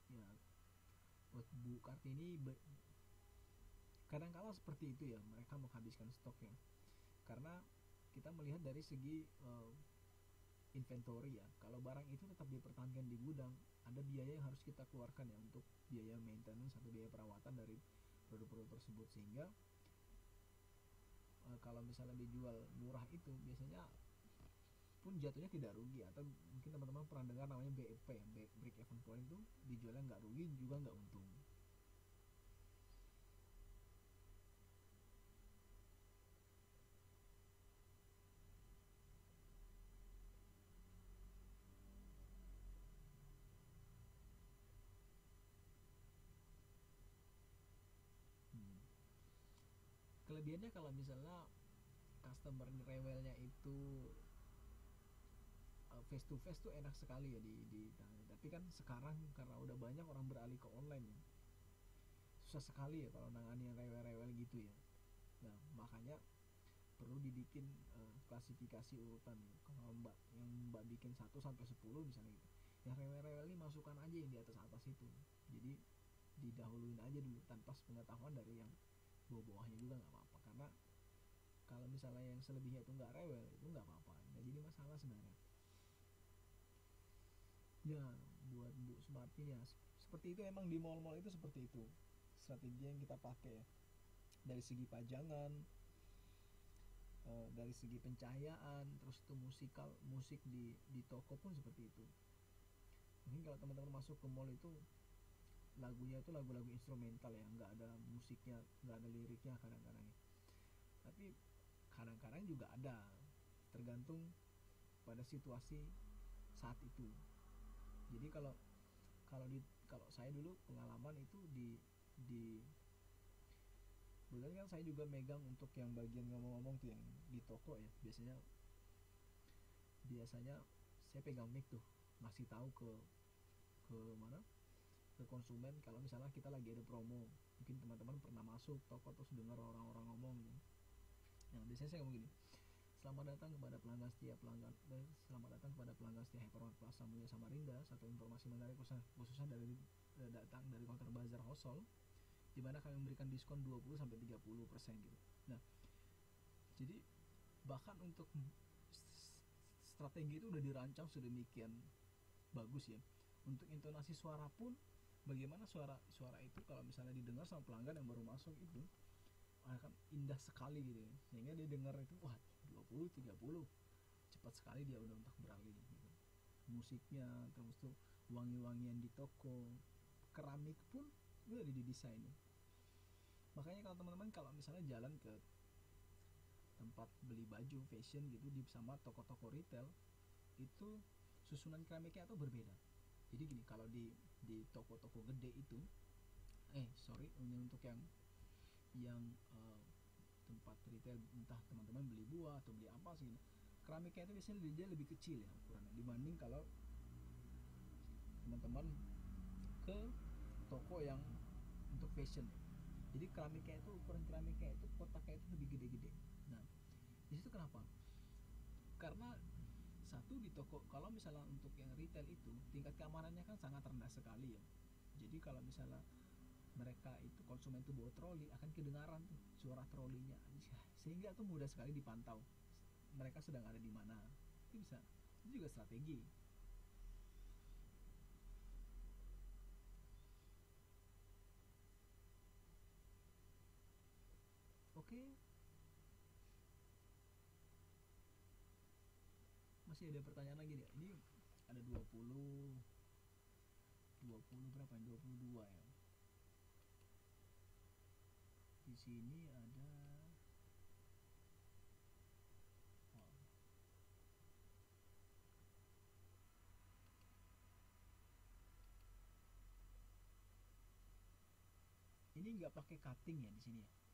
ya buat Bu Kartini kadang kala seperti itu ya mereka menghabiskan stoknya karena kita melihat dari segi uh, inventory ya kalau barang itu tetap dipertahankan di gudang ada biaya yang harus kita keluarkan ya untuk biaya maintenance atau biaya perawatan dari produk-produk tersebut. Sehingga uh, kalau misalnya dijual murah itu biasanya pun jatuhnya tidak rugi. Atau mungkin teman-teman pernah dengar namanya BEP ya break even point itu dijualnya nggak rugi juga nggak untung kelebihannya kalau misalnya customer rewelnya itu face to face tuh enak sekali ya di di tapi kan sekarang karena udah banyak orang beralih ke online ya susah sekali ya kalau nangani yang rewel-rewel gitu ya. Nah makanya perlu dibikin uh, klasifikasi urutan ya. kalau mbak yang mbak bikin 1 sampai 10 misalnya gitu yang rewel-rewel ini masukkan aja yang di atas atas itu. Jadi didahuluin aja dulu tanpa pengetahuan dari yang bawah-bawahnya juga nggak apa-apa karena kalau misalnya yang selebihnya itu nggak rewel itu nggak apa-apa. Nggak jadi masalah sebenarnya. Ya buat bu Sumarti ya seperti itu emang di mall-mall itu seperti itu. Strategi yang kita pakai. Ya dari segi pajangan eh, dari segi pencahayaan terus itu musikal musik di di toko pun seperti itu. Mungkin kalau teman-teman masuk ke mall itu lagunya itu lagu-lagu instrumental ya nggak ada musiknya nggak ada liriknya kadang-kadang ya. Tapi kadang-kadang juga ada tergantung pada situasi saat itu. Jadi kalau kalau di kalau saya dulu pengalaman itu di di Kemudian kan saya juga megang untuk yang bagian ngomong-ngomong tuh yang di toko ya. Biasanya biasanya saya pegang mic tuh masih tahu ke ke mana? Ke konsumen kalau misalnya kita lagi ada promo mungkin teman-teman pernah masuk toko terus dengar orang-orang ngomong gitu. Nah biasanya saya ngomong gini selamat datang kepada pelanggan setia pelanggan eh, selamat datang kepada pelanggan setia Hypermart Plaza Mulia Samarinda. Satu informasi menarik khususnya dari eh, datang dari counter bazar Hosol di mana kami memberikan diskon 20 sampai 30 persen gitu. Nah jadi bahkan untuk strategi itu udah dirancang sedemikian bagus ya. Untuk intonasi suara pun bagaimana suara suara itu kalau misalnya didengar sama pelanggan yang baru masuk itu akan indah sekali gitu ya. sehingga dia dengar itu wah 20 30 cepat sekali dia udah untuk beralih gitu. musiknya terus tuh wangi-wangian di toko keramik pun udah didesain ya. makanya kalau teman-teman kalau misalnya jalan ke tempat beli baju fashion gitu di sama toko-toko retail itu susunan keramiknya itu berbeda jadi gini kalau di di toko-toko gede itu eh sorry ini untuk yang yang uh, tempat retail entah teman-teman beli buah atau beli apa sih keramiknya itu biasanya dia lebih kecil ya ukurannya dibanding kalau teman-teman ke toko yang untuk fashion. Jadi keramiknya itu ukuran keramiknya itu kotaknya itu lebih gede-gede. Nah di situ kenapa? Karena satu di toko kalau misalnya untuk yang retail itu tingkat keamanannya kan sangat rendah sekali ya. Jadi kalau misalnya mereka itu konsumen itu bawa troli akan kedengaran tuh suara trolinya. Sehingga tuh mudah sekali dipantau. Mereka sedang ada di mana. Itu bisa itu juga strategi. Oke. Masih ada pertanyaan lagi nih? Ini ada 20 20 berapa 22 ya? Di sini ada ini nggak pakai cutting ya di sini ya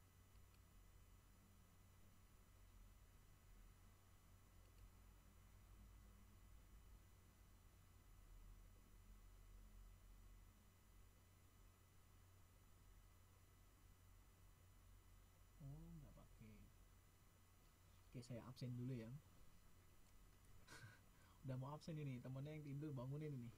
saya absen dulu ya. Udah mau absen ini temennya yang tidur bangunin ini